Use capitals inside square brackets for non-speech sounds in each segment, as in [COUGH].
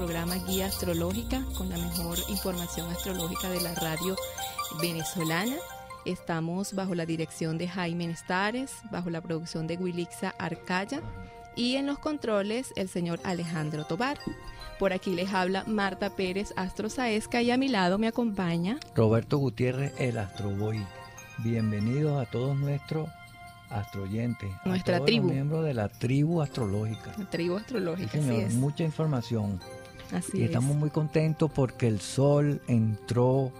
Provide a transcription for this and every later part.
programa Guía Astrológica con la mejor información astrológica de la radio venezolana. Estamos bajo la dirección de Jaime Nestares, bajo la producción de Wilixa Arcaya y en los controles el señor Alejandro Tobar. Por aquí les habla Marta Pérez Astro Saezca y a mi lado me acompaña Roberto Gutiérrez, el Astroboy. Bienvenidos a todos nuestros astroyentes, Nuestra a todos tribu. los miembros de la tribu astrológica. la tribu Sí, astrológica. señor, así es. mucha información. Así y es. estamos muy contentos porque el sol entró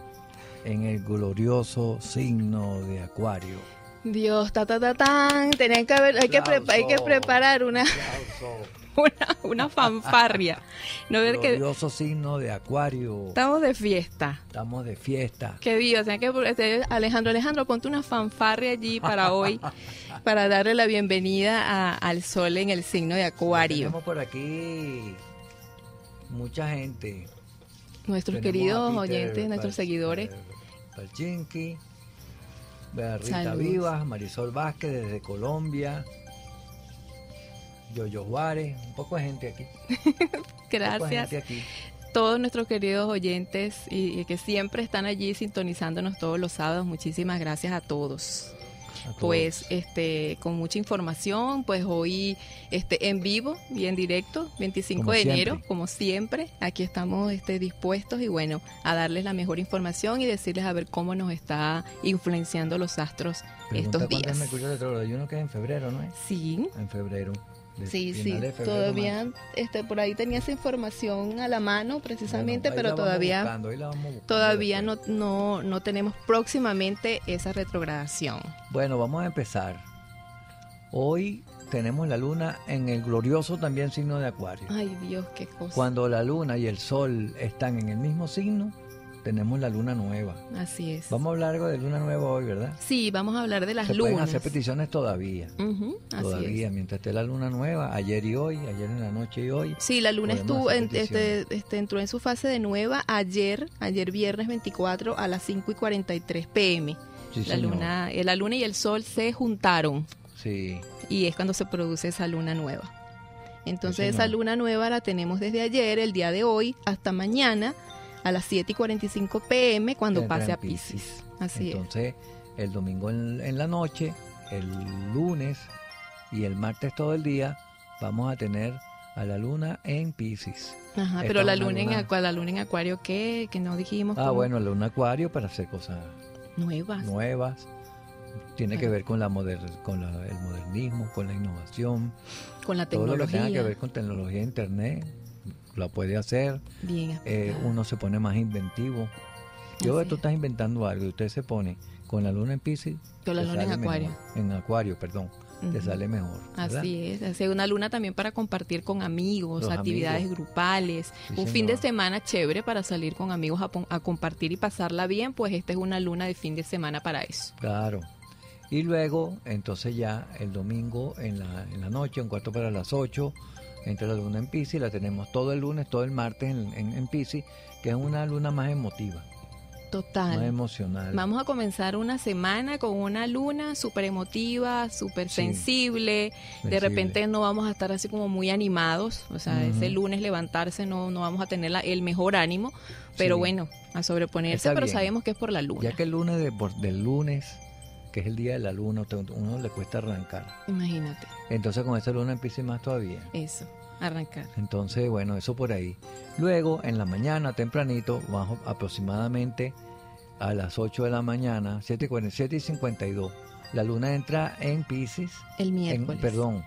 en el glorioso signo de Acuario. Dios, ta ta ta tan, tenían que haber, hay que, prepa- hay que preparar una, [LAUGHS] una, una fanfarria. No ver que glorioso signo de Acuario. estamos de fiesta. Estamos de fiesta. Qué que este, Alejandro, Alejandro, ponte una fanfarria allí para hoy, [LAUGHS] para darle la bienvenida a- al sol en el signo de Acuario. Tenemos por aquí mucha gente. Nuestros Tenemos queridos oyentes, nuestros Pal- seguidores. Pal- Palchinki, Rita Saludos. Vivas, Marisol Vázquez desde Colombia, Yoyo Juárez, un poco de gente aquí. [LAUGHS] Gracias. gente aquí. todos nuestros queridos oyentes y, y que siempre están allí sintonizándonos todos los sábados. Muchísimas gracias a todos. Pues este con mucha información, pues hoy este en vivo y en directo, 25 Como de siempre. enero, como siempre, aquí estamos este dispuestos y bueno, a darles la mejor información y decirles a ver cómo nos está influenciando los astros Pregunta estos días. Mercurio retrógrado. Hay uno que es en febrero, ¿no es? Sí, En febrero. Sí, sí, todavía este, por ahí tenía esa información a la mano precisamente, Bueno, pero todavía buscando, buscando todavía no, no, no tenemos próximamente esa retrogradación. Bueno, vamos a empezar. Hoy tenemos la luna en el glorioso también signo de Acuario. Ay Dios, qué cosa. Cuando la luna y el sol están en el mismo signo, tenemos la luna nueva. Así es. Vamos a hablar algo de luna nueva hoy, ¿verdad? Sí, vamos a hablar de las Se pueden lunas. hacer peticiones todavía. Así Todavía, es. mientras esté la luna nueva, ayer y hoy, ayer en la noche y hoy. Sí, la luna estuvo en- este, este, entró en su fase de nueva ayer, ayer viernes 24 a las 5 y 43 pm. Sí, la señor. luna, eh, la luna y el sol se juntaron Sí, y es cuando se produce esa luna nueva. Entonces Sí, esa luna nueva la tenemos desde ayer, el día de hoy, hasta mañana a las 7 y 45 pm cuando Entra pase en a Pisces. Así es. Entonces, el domingo en, en la noche, el lunes y el martes todo el día, vamos a tener a la luna en Pisces. Ajá, esta pero la es una luna, en luna- acuario, la luna en acuario, ¿qué? Que no dijimos. Ah, cómo- bueno, la luna acuario para hacer cosas Nuevas. nuevas. Tiene que Claro. ver con, la moder- con la- el modernismo, con la innovación, Con la todo lo que tecnología. tenga que ver con tecnología, internet, la puede hacer. Bien. eh, uno se pone más inventivo. Yo veo Así tú es. estás inventando algo y usted se pone con la luna en Pisces. Con la luna en acuario. mejor. En acuario, perdón. Te sale mejor. ¿verdad? Así es, así una luna también para compartir con amigos, Los actividades amigos. grupales, Sí, un fin de semana chévere para salir con amigos a, a compartir y pasarla bien, pues esta es una luna de fin de semana para eso. Claro. Y luego, entonces ya el domingo en la, en la noche, un cuarto para las 8, entra la luna en Pisces, la tenemos todo el lunes, todo el martes en, en, en Pisces, que es una luna más emotiva, más Total. emocional. Vamos a comenzar una semana con una luna súper emotiva, súper Sí. sensible. De repente no vamos a estar así como muy animados. O sea, ese lunes levantarse no, no vamos a tener la- el mejor ánimo. Pero Sí. bueno, a sobreponerse, pero sabemos que es por la luna. Ya que el lunes de- por- del lunes, que es el día de la luna, uno le cuesta arrancar. Imagínate, Entonces con esa luna en Pisces más todavía. eso, arrancar. Entonces, bueno, eso por ahí. Luego, en la mañana, tempranito, bajo aproximadamente a las 8 de la mañana, 7 y 47 y 52, la luna entra en Pisces, El en, miércoles. perdón,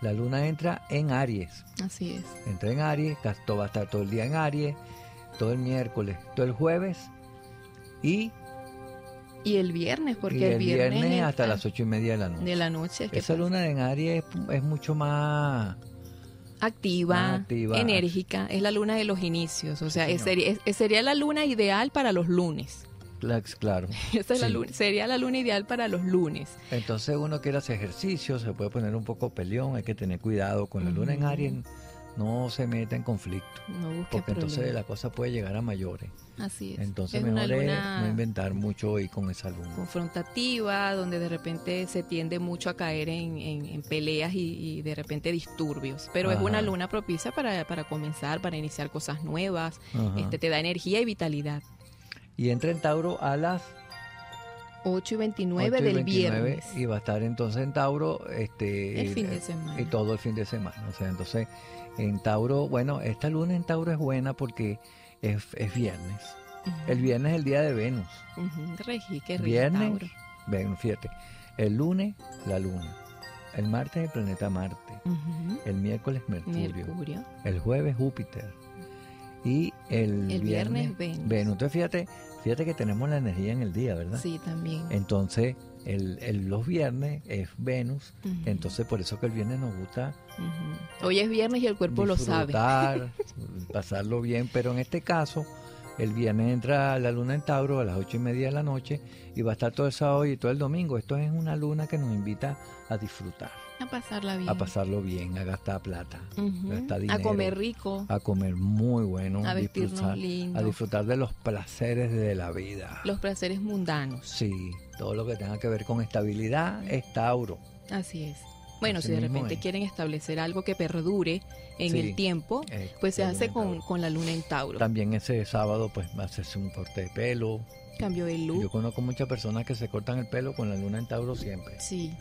la luna entra en Aries. Así es. Entra en Aries, va a estar todo el día en Aries, todo el miércoles, todo el jueves y, Y el viernes, porque y el, el viernes, viernes hasta las 8 y media de la noche. de la noche. es Esa luna en Aries es, es mucho más... activa, Más activa. enérgica, es la luna de los inicios. O Sí, sea, es- sería, es- sería la luna ideal para los lunes. Claro. [LAUGHS] Esa es la Sí. luna, sería la luna ideal para los lunes. Entonces uno quiere hacer ejercicio, se puede poner un poco peleón, hay que tener cuidado con la luna en. Aries. No se meta en conflicto, No porque entonces la cosa puede llegar a mayores. Así es. Entonces es mejor es no inventar mucho y con esa luna. confrontativa, donde de repente se tiende mucho a caer en, en- en peleas y, y de repente disturbios. Pero es una luna propicia para, para comenzar, para iniciar cosas nuevas. Ajá. Este, te da energía y vitalidad. Y entra en Tauro a las 8 y 29 8 y del 29 viernes. y va a estar entonces en Tauro este El y- fin de semana. y todo el fin de semana o sea entonces en Tauro bueno esta luna en Tauro es buena porque es, es viernes el viernes es el día de Venus Ujú, Regi, qué viernes Tauro. Venus fíjate el lunes la luna el martes el planeta Marte el miércoles Mercurio, Mercurio. el jueves Júpiter y el, El viernes, Venus. Entonces fíjate fíjate que tenemos la energía en el día verdad Sí, también. entonces, el, el- los viernes es Venus, entonces por eso que el viernes nos gusta. Hoy es viernes y el cuerpo lo sabe. [LAUGHS] pasarlo bien, pero en este caso, el viernes entra la luna en Tauro a las ocho y media de la noche y va a estar todo el sábado y todo el domingo. Esto es una luna que nos invita a disfrutar, A pasarla bien. a pasarlo bien, a gastar plata, gastar A comer rico. a comer muy bueno, A disfrutar, lindo. a disfrutar de los placeres de la vida. Los placeres mundanos. Sí, todo lo que tenga que ver con estabilidad es Tauro. Así es. Bueno, Así si de repente es. quieren establecer algo que perdure en Sí. el tiempo, Eh, pues se hace con, con la luna en Tauro. También ese sábado pues hacerse un corte de pelo. Cambio de Yo look. conozco muchas personas que se cortan el pelo con la luna en Tauro siempre. Sí,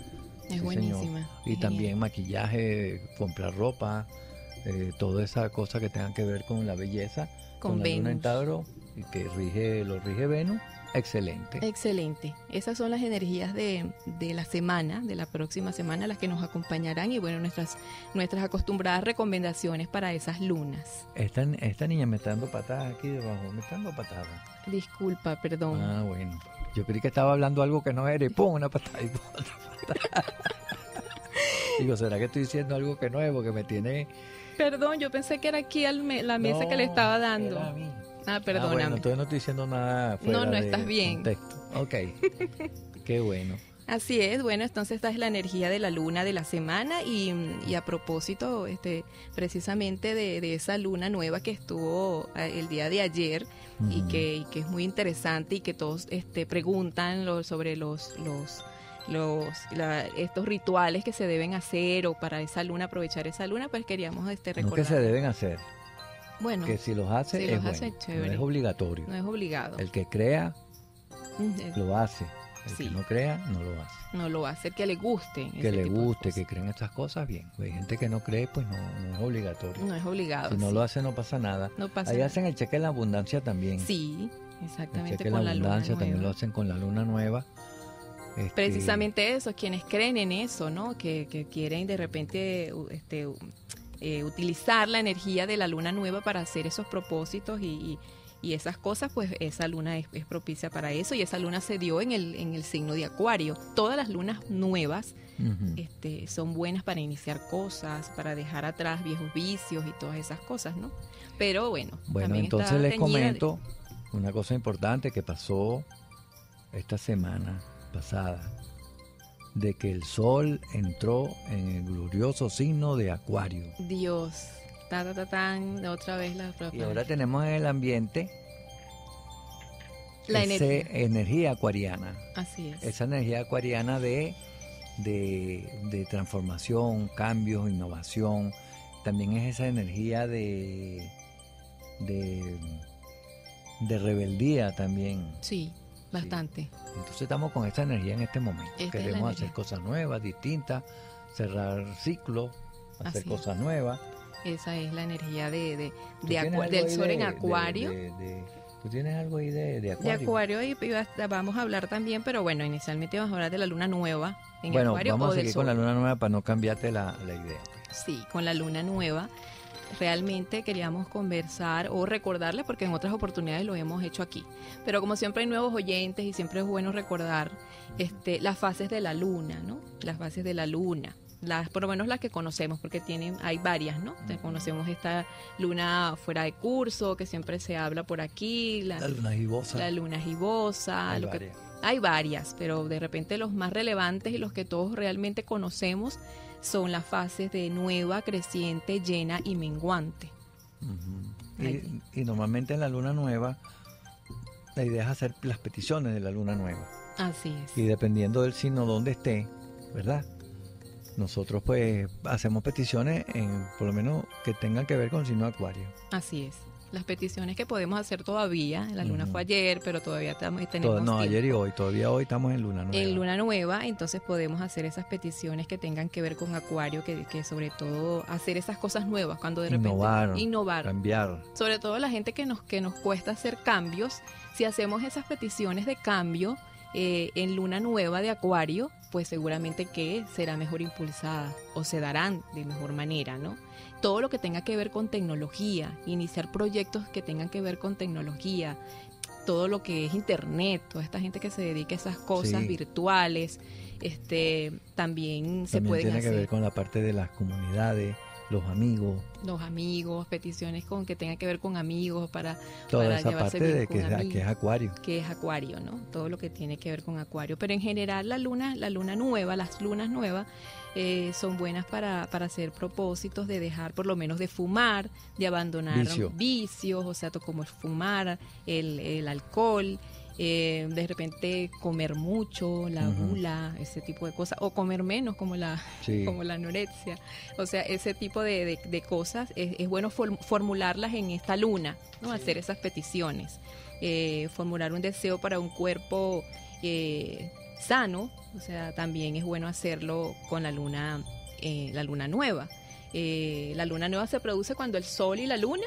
es Sí, buenísima. señor. Y es también genial. maquillaje, comprar ropa, eh, toda esa cosa que tenga que ver con la belleza. Con la luna en Venus. Tauro y que rige, lo rige Venus, excelente. Excelente. Esas son las energías de, de la semana, de la próxima semana, las que nos acompañarán y bueno, nuestras, nuestras acostumbradas recomendaciones para esas lunas. Esta, esta niña me está dando patadas aquí debajo, me está dando patadas. Disculpa, perdón. Ah, bueno. Yo creí que estaba hablando algo que no era y pum, una patada y pum, otra patada. Digo, ¿será que estoy diciendo algo que no es? Porque me tiene... Perdón, yo pensé que era aquí al me- la mesa que le estaba dando. era a mí. Ah, Ah, perdóname. bueno, entonces no estoy diciendo nada fuera No, no, de estás bien. contexto. Ok. [LAUGHS] Qué bueno. Así es, bueno, entonces esta es la energía de la luna de la semana y, y a propósito, este, precisamente de, de esa luna nueva que estuvo eh, el día de ayer y, Ujú. que, y que es muy interesante y que todos este, preguntan lo- sobre los, los, los la- estos rituales que se deben hacer o para esa luna, aprovechar esa luna, pues queríamos este, No que recordar. se deben hacer, bueno, que si los hace si es los bueno, hace, no chévere. es obligatorio. no es obligado. El que crea, Mm, lo hace. El Sí. que no crea, no lo hace. No lo hacer que le guste. Que le de guste, que creen estas cosas, bien. Hay gente que no cree, pues no, no es obligatorio. No es obligado. si no sí. lo hace, no pasa nada. No pasa Ahí nada. hacen el cheque en la abundancia también. Sí, el exactamente cheque en con la la luna abundancia también lo hacen con la luna nueva. Este, Precisamente eso, quienes creen en eso, ¿no? Que, que quieren de repente este, eh, utilizar la energía de la luna nueva para hacer esos propósitos y, y- y esas cosas, pues esa luna es, es propicia para eso y esa luna se dio en el, en el signo de Acuario. Todas las lunas nuevas este, son buenas para iniciar cosas, para dejar atrás viejos vicios y todas esas cosas, ¿no? Pero bueno, Bueno, entonces les de- comento una cosa importante que pasó esta semana pasada, de que el sol entró en el glorioso signo de Acuario. Dios, ta, ta, ta, tan, otra vez la Y ahora tenemos en el ambiente La ese energía. energía acuariana, Así es. esa energía acuariana de, de, de transformación, cambios, innovación. También es esa energía de, de, de rebeldía también. Sí, bastante. Entonces estamos con esta energía en este momento. Esta Queremos hacer cosas nuevas, distintas, cerrar ciclos, hacer Así es. cosas nuevas. Esa es la energía de, de, ¿Tú de del sol en acuario. ¿Tú tienes algo ahí de, de De acuario? acuario y vamos a hablar también, pero bueno, inicialmente vamos a hablar de la luna nueva en bueno, acuario vamos o a seguir con la luna nueva para no cambiarte la, la idea. Sí, con la luna nueva. Realmente queríamos conversar o recordarle, porque en otras oportunidades lo hemos hecho aquí. Pero como siempre hay nuevos oyentes y siempre es bueno recordar este, las fases de la luna, ¿no? Las fases de la luna. Las, por lo menos las que conocemos, porque tienen, hay varias, ¿no? Conocemos esta luna fuera de curso, que siempre se habla por aquí, la, La luna gibosa. la luna gibosa, hay lo que varias. Hay varias, pero de repente los más relevantes y los que todos realmente conocemos son las fases de nueva, creciente, llena y menguante. y, normalmente en la luna nueva, la idea es hacer las peticiones de la luna nueva. Así es. Y dependiendo del signo donde esté, ¿verdad? Nosotros pues hacemos peticiones en, por lo menos que tengan que ver con el signo acuario. Así es las peticiones que podemos hacer todavía. La luna fue ayer, pero todavía estamos, tenemos. no, ayer y hoy, todavía hoy estamos en luna nueva. En luna nueva, entonces podemos hacer esas peticiones que tengan que ver con Acuario, que, que sobre todo hacer esas cosas nuevas, cuando de repente. Innovar. Innovar. Cambiar. Sobre todo la gente que nos, que nos cuesta hacer cambios, si hacemos esas peticiones de cambio. Eh, en luna nueva de Acuario, pues seguramente que será mejor impulsada o se darán de mejor manera, ¿no? todo lo que tenga que ver con tecnología, iniciar proyectos que tengan que ver con tecnología, todo lo que es internet, toda esta gente que se dedica a esas cosas virtuales, este también, se puede tiene que ver con la parte de las comunidades, los amigos. Los amigos, peticiones con que tenga que ver con amigos para toda esa parte de que, es acuario. Que es acuario, ¿no? Todo lo que tiene que ver con acuario, pero en general la luna, la luna nueva, las lunas nuevas eh, son buenas para, para hacer propósitos de dejar por lo menos de fumar, de abandonar vicios, o sea, como el fumar, el, el alcohol, eh, de repente comer mucho, la gula, ese tipo de cosas, o comer menos como la, [LAUGHS] como la anorexia. O sea, ese tipo de, de, cosas es, bueno formularlas en esta luna, ¿no? hacer esas peticiones, eh, formular un deseo para un cuerpo eh, sano, o sea, también es bueno hacerlo con la luna, la luna nueva. la luna nueva se produce cuando el sol y la luna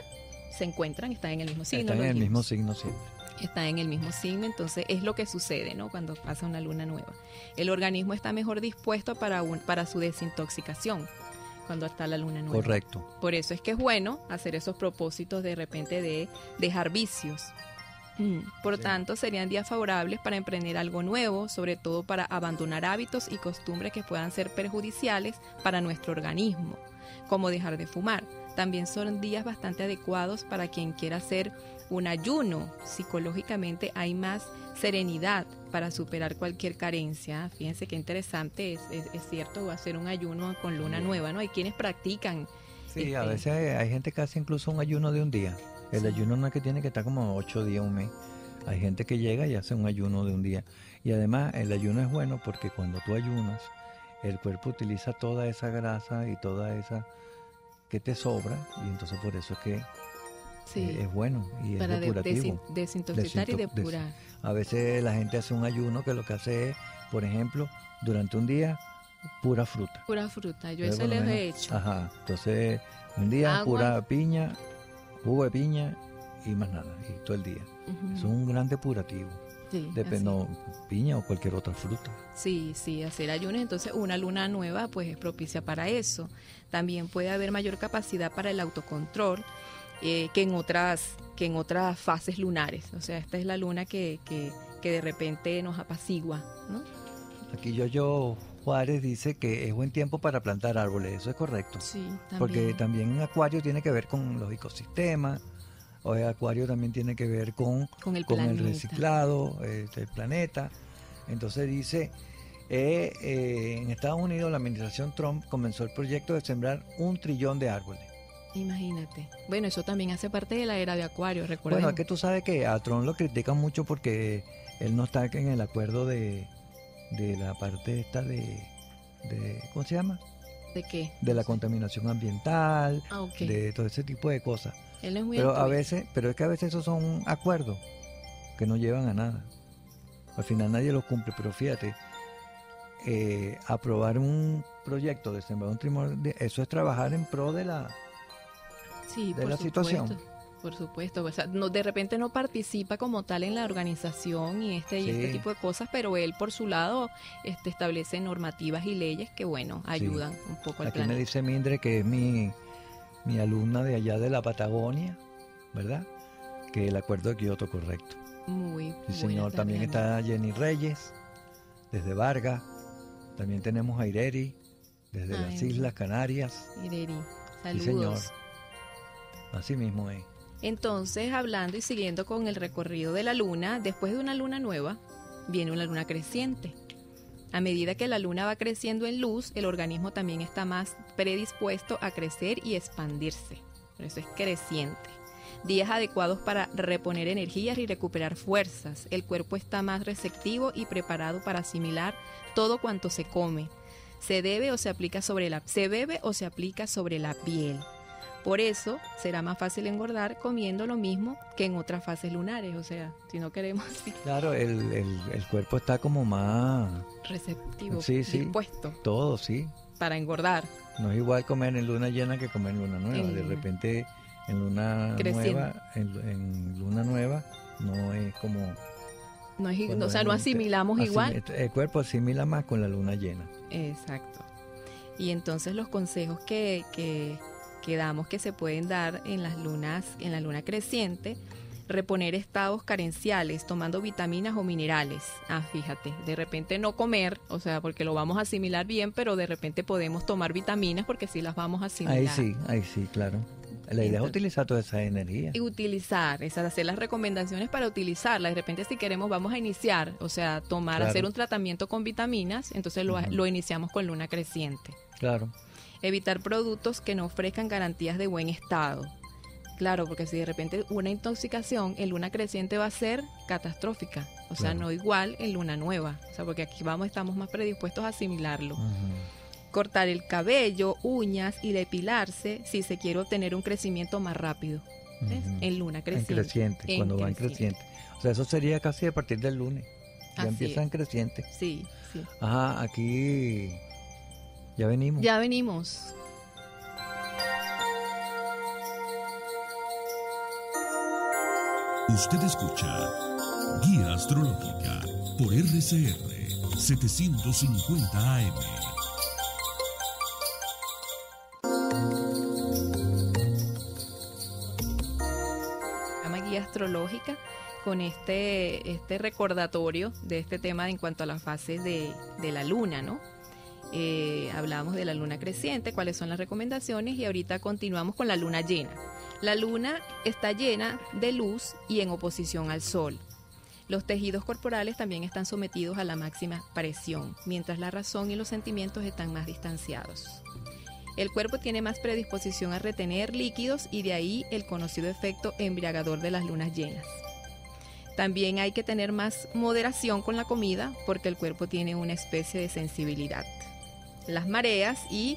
se encuentran, están en el mismo signo. Están en el mismo signo siempre está en el mismo signo, entonces es lo que sucede ¿no? cuando pasa una luna nueva. El organismo está mejor dispuesto para, un, para su desintoxicación cuando está la luna nueva. Correcto. Por eso es que es bueno hacer esos propósitos de repente de dejar vicios. Mm, por tanto, serían días favorables para emprender algo nuevo, sobre todo para abandonar hábitos y costumbres que puedan ser perjudiciales para nuestro organismo, como dejar de fumar. También son días bastante adecuados para quien quiera hacer un ayuno. Psicológicamente hay más serenidad para superar cualquier carencia. Fíjense qué interesante es, es, cierto hacer un ayuno con luna nueva, ¿no? Hay quienes practican. Sí, a este veces hay, gente que hace incluso un ayuno de un día. El ayuno no es que tiene que estar como ocho días, un mes. Hay gente que llega y hace un ayuno de un día. Y además el ayuno es bueno porque cuando tú ayunas, el cuerpo utiliza toda esa grasa y toda esa que te sobra y entonces por eso es que eh, es bueno y es depurativo. desintoxicar y depurar. a veces la gente hace un ayuno que lo que hace es, por ejemplo, durante un día pura fruta. Pura fruta, yo eso les he hecho. Ajá, entonces un día pura piña, jugo de piña y más nada, y todo el día. Es un gran depurativo. Sí, Depende, piña o cualquier otra fruta. Sí, sí, hacer ayunos. Entonces, una luna nueva, pues es propicia para eso. También puede haber mayor capacidad para el autocontrol eh, que, en otras, que en otras fases lunares. O sea, esta es la luna que, que, de repente nos apacigua, ¿no? Aquí yo, yo Juárez dice que es buen tiempo para plantar árboles, eso es correcto. Sí, también. Porque también Acuario tiene que ver con los ecosistemas, o el Acuario también tiene que ver con, con, el, reciclado este, del planeta. Entonces dice, eh, eh, en Estados Unidos la administración Trump comenzó el proyecto de sembrar un trillón de árboles. Imagínate. Bueno, eso también hace parte de la era de Acuario, recuerda. Bueno, es que tú sabes que a Trump lo critican mucho porque él no está en el acuerdo de, de la parte esta de, de, ¿Cómo se llama? ¿De qué? De la contaminación ambiental, ah, de todo ese tipo de cosas. Él es muy pero a veces, pero es que a veces esos son acuerdos que no llevan a nada. Al final nadie los cumple, pero fíjate, eh, aprobar un proyecto de sembrar un trimor, eso es trabajar en pro de la sí, de la situación. Por supuesto, o sea, no, de repente no participa como tal en la organización y este y este tipo de cosas, pero él por su lado este, establece normativas y leyes que bueno ayudan un poco al Aquí me dice Mindre que es mi, mi alumna de allá de la Patagonia, ¿verdad? Que el acuerdo de Kioto correcto. Muy Sí, señor. También está Jenny Reyes, desde Vargas. También tenemos a Ireri, desde las Islas Canarias. Ireri, saludos. Sí, señor. Así mismo es. Entonces, hablando y siguiendo con el recorrido de la luna, después de una luna nueva, viene una luna creciente. A medida que la luna va creciendo en luz, el organismo también está más predispuesto a crecer y expandirse. Por eso es creciente. Días adecuados para reponer energías y recuperar fuerzas. El cuerpo está más receptivo y preparado para asimilar todo cuanto se come. Se debe o se aplica sobre la se bebe o se aplica sobre la piel. Por eso será más fácil engordar comiendo lo mismo que en otras fases lunares. O sea, si no queremos. [LAUGHS] Claro, el, el, el cuerpo está como más receptivo, sí, sí, dispuesto. Todo, sí. Para engordar. No es igual comer en luna llena que comer en luna nueva. De repente en luna nueva, en, en, luna nueva no es como no es, o sea, no asimilamos igual. El cuerpo asimila más con la luna llena. Exacto. Y entonces los consejos que, que, que damos que se pueden dar en las lunas, en la luna creciente, reponer estados carenciales, tomando vitaminas o minerales. Ah, fíjate, de repente no comer, o sea, porque lo vamos a asimilar bien, pero de repente podemos tomar vitaminas porque sí las vamos a asimilar. Ahí sí, ahí sí, claro. La idea es utilizar toda esa energía. Y utilizar, es hacer las recomendaciones para utilizarla. De repente si queremos vamos a iniciar, o sea, tomar, hacer un tratamiento con vitaminas, entonces lo, lo iniciamos con luna creciente. Claro. Evitar productos que no ofrezcan garantías de buen estado. Claro, porque si de repente una intoxicación en luna creciente va a ser catastrófica, o sea, no igual en luna nueva, o sea, porque aquí vamos, estamos más predispuestos a asimilarlo. Cortar el cabello, uñas y depilarse si se quiere obtener un crecimiento más rápido. En luna creciente. En creciente, cuando va en creciente. O sea, eso sería casi a partir del lunes. Ya empieza en creciente. Sí, sí. Ajá, aquí ya venimos. Ya venimos. Usted escucha Guía Astrológica por RCR 750 AM. Guía Astrológica con este, este recordatorio de este tema en cuanto a las fases de, de la luna, ¿no? Eh, hablamos de la luna creciente, cuáles son las recomendaciones y ahorita continuamos con la luna llena. La luna está llena de luz y en oposición al sol. Los tejidos corporales también están sometidos a la máxima presión, mientras la razón y los sentimientos están más distanciados. El cuerpo tiene más predisposición a retener líquidos y de ahí el conocido efecto embriagador de las lunas llenas. También hay que tener más moderación con la comida porque el cuerpo tiene una especie de sensibilidad. Las mareas y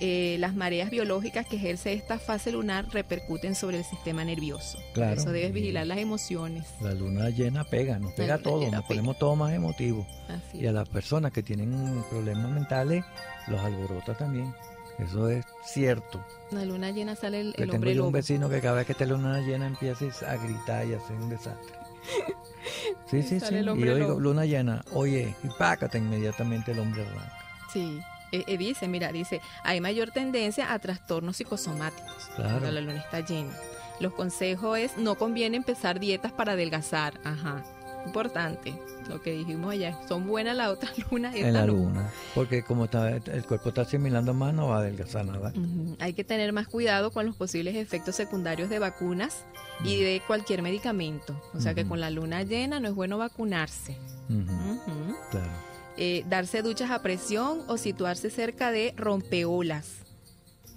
eh, las mareas biológicas que ejerce esta fase lunar repercuten sobre el sistema nervioso. Claro. eso debes vigilar las emociones. La luna llena pega, nos pega todo, nos ponemos todo más emotivos. y a las personas que tienen problemas mentales, los alborota también. Eso es cierto. La luna llena sale el, el hombre tengo un vecino que cada vez que está luna llena empieza a gritar y a hacer un desastre. [LAUGHS] Sí, sí, sí. Y yo digo, luna llena, oye, y pácate inmediatamente el hombre arranca. Sí. Eh, eh, dice, mira, dice, hay mayor tendencia a trastornos psicosomáticos cuando la luna está llena. Los consejos es, no conviene empezar dietas para adelgazar. Ajá. Importante, lo que dijimos allá, son buenas la otra [LAUGHS] luna y en la luna. Porque como está, el cuerpo está asimilando más, no va a adelgazar nada. Hay que tener más cuidado con los posibles efectos secundarios de vacunas y de cualquier medicamento. O sea que con la luna llena no es bueno vacunarse. Claro. Eh, darse duchas a presión o situarse cerca de rompeolas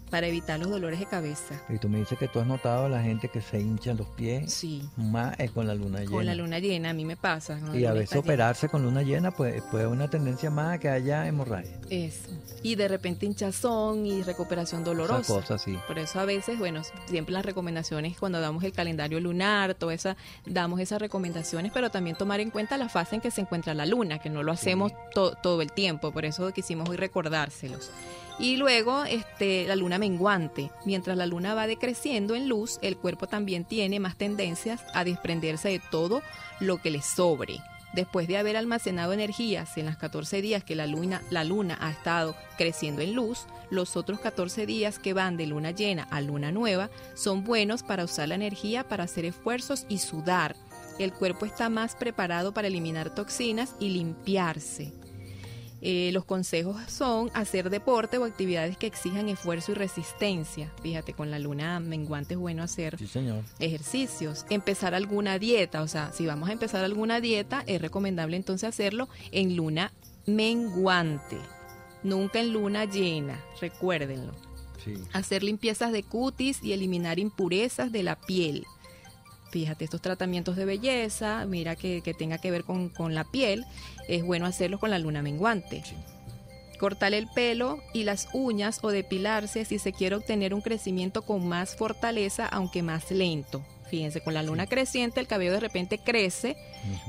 para evitar los dolores de cabeza. Y tú me dices que tú has notado a la gente que se hinchan los pies. Sí. Más es con la luna llena. Con la luna llena, a mí me pasa. Y a veces operarse con luna llena pues, puede una tendencia más a que haya hemorragia. Eso. Y de repente hinchazón y recuperación dolorosa. Esa cosa, sí. Por eso a veces, bueno, siempre las recomendaciones cuando damos el calendario lunar, todo esa, damos esas recomendaciones, pero también tomar en cuenta la fase en que se encuentra la luna, que no lo hacemos todo el tiempo. Por eso quisimos hoy recordárselos. Y luego este, la luna menguante. Mientras la luna va decreciendo en luz, el cuerpo también tiene más tendencias a desprenderse de todo lo que le sobre. Después de haber almacenado energías en las 14 días que la luna, la luna ha estado creciendo en luz, los otros 14 días que van de luna llena a luna nueva son buenos para usar la energía para hacer esfuerzos y sudar. El cuerpo está más preparado para eliminar toxinas y limpiarse. Eh, los consejos son hacer deporte o actividades que exijan esfuerzo y resistencia. Fíjate, con la luna menguante es bueno hacer Sí, señor. ejercicios. Empezar alguna dieta, o sea, si vamos a empezar alguna dieta, es recomendable entonces hacerlo en luna menguante, nunca en luna llena, recuérdenlo. Sí. Hacer limpiezas de cutis y eliminar impurezas de la piel. Fíjate, estos tratamientos de belleza, mira que, que tenga que ver con, con la piel, es bueno hacerlos con la luna menguante. Sí. Cortar el pelo y las uñas o depilarse si se quiere obtener un crecimiento con más fortaleza, aunque más lento. Fíjense, con la luna creciente el cabello de repente crece,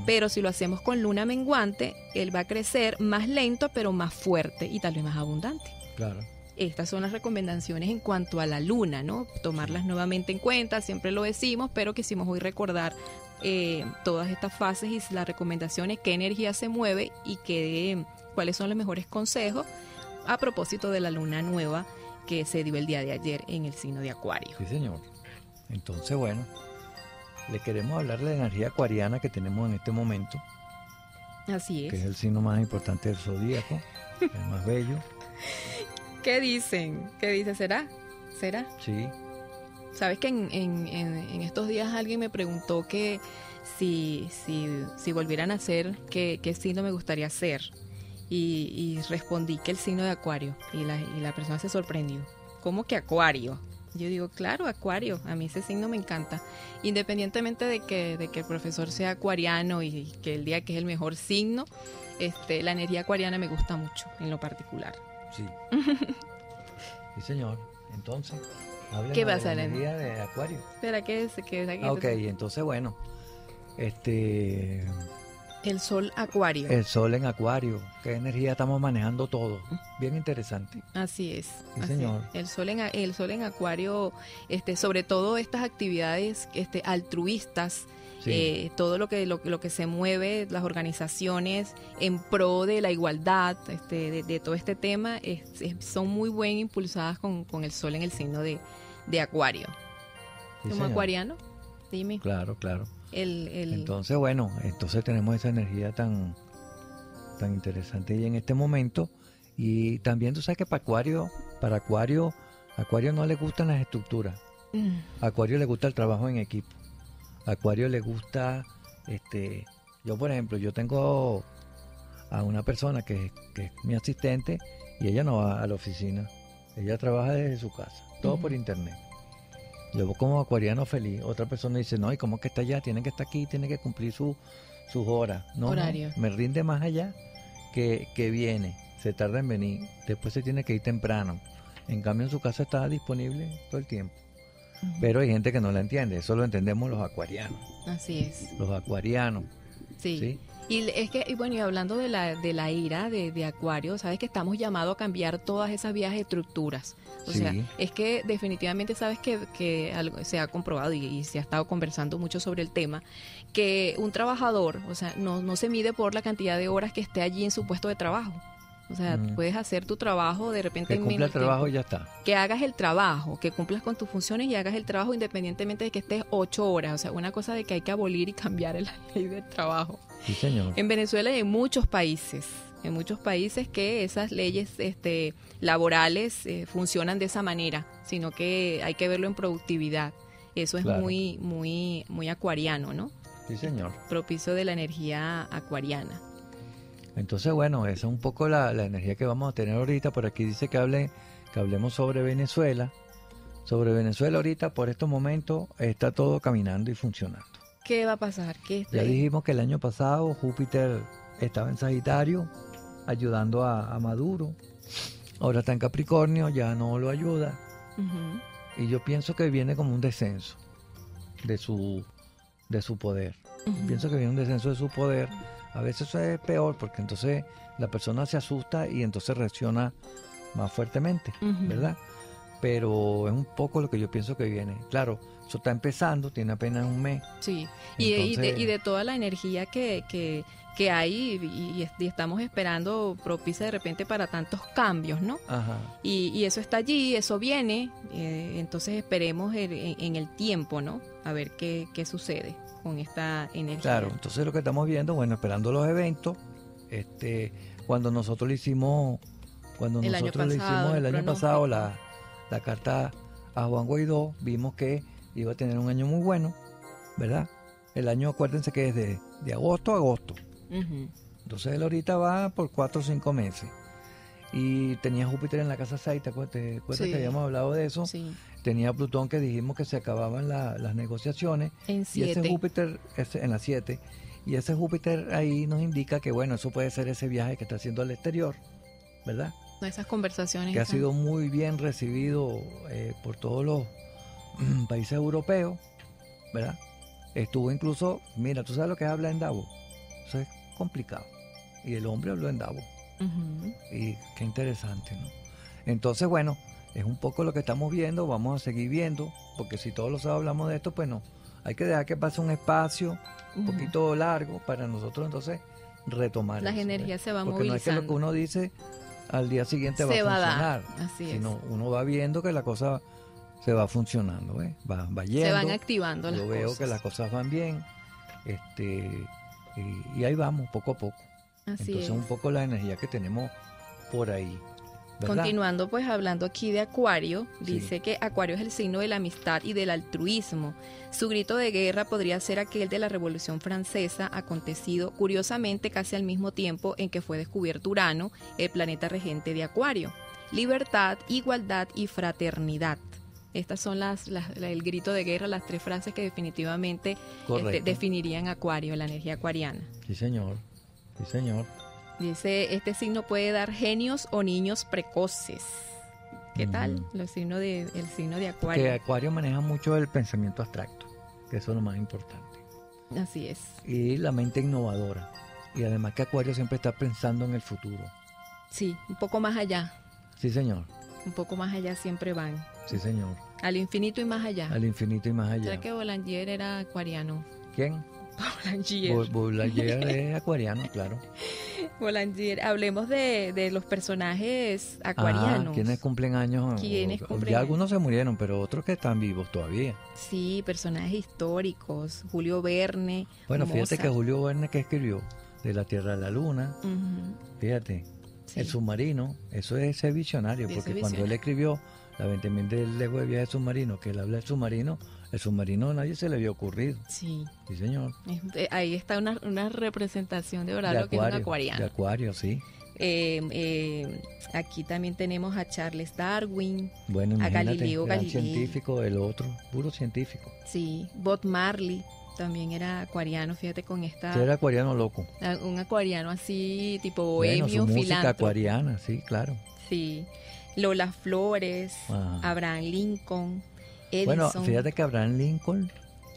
pero si lo hacemos con luna menguante, él va a crecer más lento, pero más fuerte y tal vez más abundante. Claro. Estas son las recomendaciones en cuanto a la luna, ¿no? Tomarlas nuevamente en cuenta, siempre lo decimos, pero quisimos hoy recordar eh, todas estas fases y las recomendaciones, qué energía se mueve y qué, cuáles son los mejores consejos a propósito de la luna nueva que se dio el día de ayer en el signo de Acuario. Sí, señor. Entonces, bueno, le queremos hablar de la energía acuariana que tenemos en este momento, Así que es es. el signo más importante del zodíaco, el más bello. [LAUGHS] ¿Qué dicen? ¿Qué dice? ¿Será? ¿Será? Sí, Sabes que en, en- en- estos días alguien me preguntó que si, si, si volvieran a ser, ¿qué, qué signo me gustaría ser? Y, y respondí que el signo de Acuario. Y la, y la persona se sorprendió. ¿Cómo que Acuario? Yo digo, claro, Acuario. A mí ese signo me encanta. Independientemente de que, de que el profesor sea acuariano y que el día que es el mejor signo, este, la energía acuariana me gusta mucho en lo particular. Sí. [LAUGHS] sí, señor. Entonces, ¿Qué de pasa, la Elena? energía de Acuario. ¿Será que, se- que, que- Ah, ok, entonces, bueno, este, el sol Acuario? el sol en Acuario, qué energía estamos manejando todo. Bien interesante. Así es. Sí, así señor. es. El sol en el sol en Acuario, este, sobre todo estas actividades este, altruistas, Sí, eh, todo lo que lo, lo que se mueve, las organizaciones en pro de la igualdad, este, de, de todo este tema, es- es- son muy bien impulsadas con, con el sol en el signo de, de Acuario. sí, Como señor. acuariano, dime, Claro, claro. El, el- Entonces, bueno, entonces tenemos esa energía tan, tan interesante y en este momento. Y también tú sabes que para Acuario, para Acuario, Acuario no le gustan las estructuras. Mm, Acuario le gusta el trabajo en equipo. Acuario le gusta, este, yo por ejemplo, yo tengo a una persona que, que es mi asistente y ella no va a la oficina. Ella trabaja desde su casa, todo por internet. Yo como acuariano feliz. Otra persona dice, no, ¿y cómo que está allá? Tiene que estar aquí, tiene que cumplir su, sus horas. No, no, Horario. me rinde más allá que, que viene, se tarda en venir, después se tiene que ir temprano. En cambio en su casa está disponible todo el tiempo. Pero hay gente que no la entiende, eso lo entendemos los acuarianos. Así es. Los acuarianos, Sí. ¿sí? Y es que, y bueno, y hablando de la, de la ira de, de Acuario, sabes que estamos llamados a cambiar todas esas vías estructuras. O Sí. sea, es que definitivamente sabes que, que algo- se ha comprobado y, y se ha estado conversando mucho sobre el tema, que un trabajador, o sea, no, no se mide por la cantidad de horas que esté allí en su puesto de trabajo. O sea, Mm. puedes hacer tu trabajo de repente Que en cumpla el menos trabajo tiempo. y ya está. Que hagas el trabajo, que cumplas con tus funciones y hagas el trabajo independientemente de que estés ocho horas. O sea, una cosa de que hay que abolir y cambiar la [LAUGHS] ley del trabajo. Sí, señor. En Venezuela y en muchos países, en muchos países que esas leyes este, laborales eh, funcionan de esa manera, sino que hay que verlo en productividad. Eso es Claro. muy, muy, muy acuariano, ¿no? Sí, señor. Propicio de la energía acuariana. Entonces, bueno, esa es un poco la, la energía que vamos a tener ahorita. Por aquí dice que, hable, que hablemos sobre Venezuela. Sobre Venezuela ahorita, por estos momentos, está todo caminando y funcionando. ¿Qué va a pasar? ¿Qué Ya dijimos que el año pasado Júpiter estaba en Sagitario, ayudando a, a Maduro. Ahora está en Capricornio, ya no lo ayuda. Y yo pienso que viene como un descenso de su, de su poder. ujú. Pienso que viene un descenso de su poder. A veces eso es peor porque entonces la persona se asusta y entonces reacciona más fuertemente. ¿verdad? Pero es un poco lo que yo pienso que viene. Claro, eso está empezando, tiene apenas un mes. Sí, y, de- y de, Entonces- y de toda la energía que, que, que hay y, estamos esperando propicia de repente para tantos cambios, ¿no? Ajá. Y, y eso está allí, eso viene, eh, entonces esperemos en, en- en el tiempo, ¿no? A ver qué, qué sucede con esta energía. Claro, entonces lo que estamos viendo, bueno, esperando los eventos, este, cuando nosotros le hicimos, cuando El nosotros le hicimos el el año pasado la, la carta a Juan Guaidó, vimos que iba a tener un año muy bueno, ¿verdad? El año, acuérdense que es de, de agosto a agosto. Ujú. Entonces él ahorita va por cuatro o cinco meses. Y tenía Júpiter en la casa 6, ¿te acuerdas, te acuerdas Sí. que habíamos hablado de eso? Sí, Tenía Plutón que dijimos que se acababan la- las negociaciones. en Y ese siete. Júpiter, ese- en las 7, y ese Júpiter ahí nos indica que, bueno, eso puede ser ese viaje que está haciendo al exterior, ¿verdad? Esas conversaciones. Que ha sido muy bien recibido eh, por todos los países europeos, ¿verdad? Estuvo incluso, mira, tú sabes lo que es hablar en Davos, eso es complicado. Y el hombre habló en Y qué interesante, ¿no? Entonces, bueno, es un poco lo que estamos viendo, vamos a seguir viendo, porque si todos los sábados hablamos de esto, pues no, hay que dejar que pase un espacio un poquito largo para nosotros entonces retomar Las eso, energías se van porque no es que lo que movilizando. uno dice al día siguiente Se va va a dar, funcionar así es. sino uno va viendo que la cosa se va funcionando ¿ves? va, va yendo Se van activando las yo veo cosas. que las cosas van bien este y, y ahí vamos poco a poco Así entonces es. un poco la energía que tenemos por ahí ¿verdad? Continuando pues hablando aquí de Acuario, Sí. dice que Acuario es el signo de la amistad y del altruismo. Su grito de guerra podría ser aquel de la Revolución Francesa, acontecido curiosamente casi al mismo tiempo en que fue descubierto Urano, el planeta regente de Acuario. Libertad, igualdad y fraternidad. Estas son las, las- la- el grito de guerra, las tres frases que definitivamente este, definirían Acuario, la energía acuariana. sí señor sí señor Dice, este signo puede dar genios o niños precoces. ¿Qué tal? Los signos de, el signo de que Acuario. Acuario maneja mucho el pensamiento abstracto que eso es lo más importante Así es. y la mente innovadora y además que Acuario siempre está pensando en el futuro Sí, un poco más allá. sí señor Un poco más allá siempre van. sí señor Al infinito y más allá. al infinito y más allá ¿Será que Boulanger era acuariano? ¿quién? Boulanger. Bo- Boulanger es acuariano, claro. [LAUGHS] Boulanger. Hablemos de, de los personajes acuarianos. Ah, ¿Quiénes cumplen años? ¿Quiénes cumplen Ya años? algunos se murieron, pero otros que están vivos todavía. Sí, personajes históricos. Julio Verne. Bueno, fíjate que Julio Verne que escribió de la Tierra a la Luna, fíjate, sí. el submarino, eso es ser visionario, Ese porque es cuando él escribió la 20.000 del lejos de viaje submarino, que él habla del submarino, el submarino a nadie se le había ocurrido. Sí. Sí, señor. Ahí está una, una representación de De verdad lo que es un acuario, acuariano. de acuario, sí. Eh, eh, aquí también tenemos a Charles Darwin, Bueno, A Galileo Galilei. científico, el otro, puro científico. sí, Bob Marley también era acuariano, fíjate con esta Usted era acuariano loco. ah, un acuariano así tipo Bueno, bohemio, su música acuariana, sí, claro. Sí. Lola Flores. Abraham Lincoln, Edison. Bueno, fíjate que Abraham Lincoln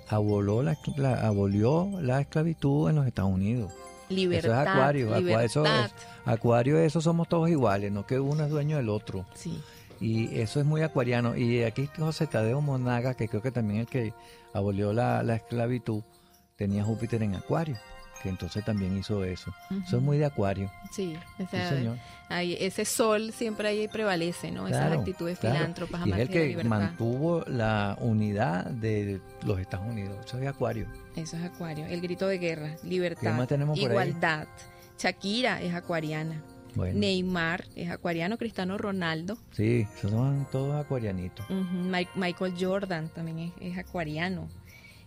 aboló la, la- abolió la esclavitud en los Estados Unidos. libertad, eso es acuario, acua- eso es- libertad. Acuario, eso somos todos iguales, no que uno es dueño del otro. Sí. Y eso es muy acuariano. Y aquí José Tadeo Monaga, que creo que también el que abolió la, la esclavitud, tenía Júpiter en Acuario, que entonces también hizo eso. Eso es muy de Acuario, Sí, o sí señor. ahí ese sol siempre ahí prevalece, ¿no? Esas actitudes claro. filántropas, Y es el que mantuvo la unidad de los Estados Unidos. Eso es de Acuario. Eso es acuario. El grito de guerra, libertad, más tenemos por ahí? igualdad. Shakira es acuariana. Bueno, Neymar es acuariano. Cristiano Ronaldo. sí, esos son todos acuarianitos. Michael Jordan también es, es acuariano.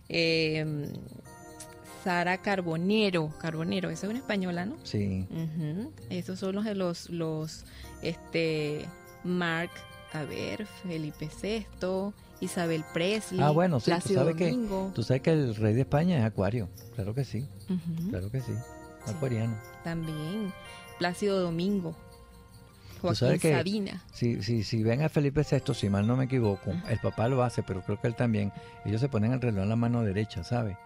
Eh, Sara Carbonero. Carbonero, esa es una española, ¿no? Sí. Ujú, Esos son los de los, los, este, Mark, a ver, Felipe VI, Isabel Presley, Ah, bueno, sí, tú sabes que- Domingo. Tú sabes que el rey de España es Acuario. Claro que sí, claro que sí. Sí. Acuariano. También, Plácido Domingo, Joaquín sabes que- Sabina. Si, si, si ven a Felipe VI, si mal no me equivoco, el papá lo hace, pero creo que él también. Ellos se ponen el reloj en la mano derecha, ¿sabes?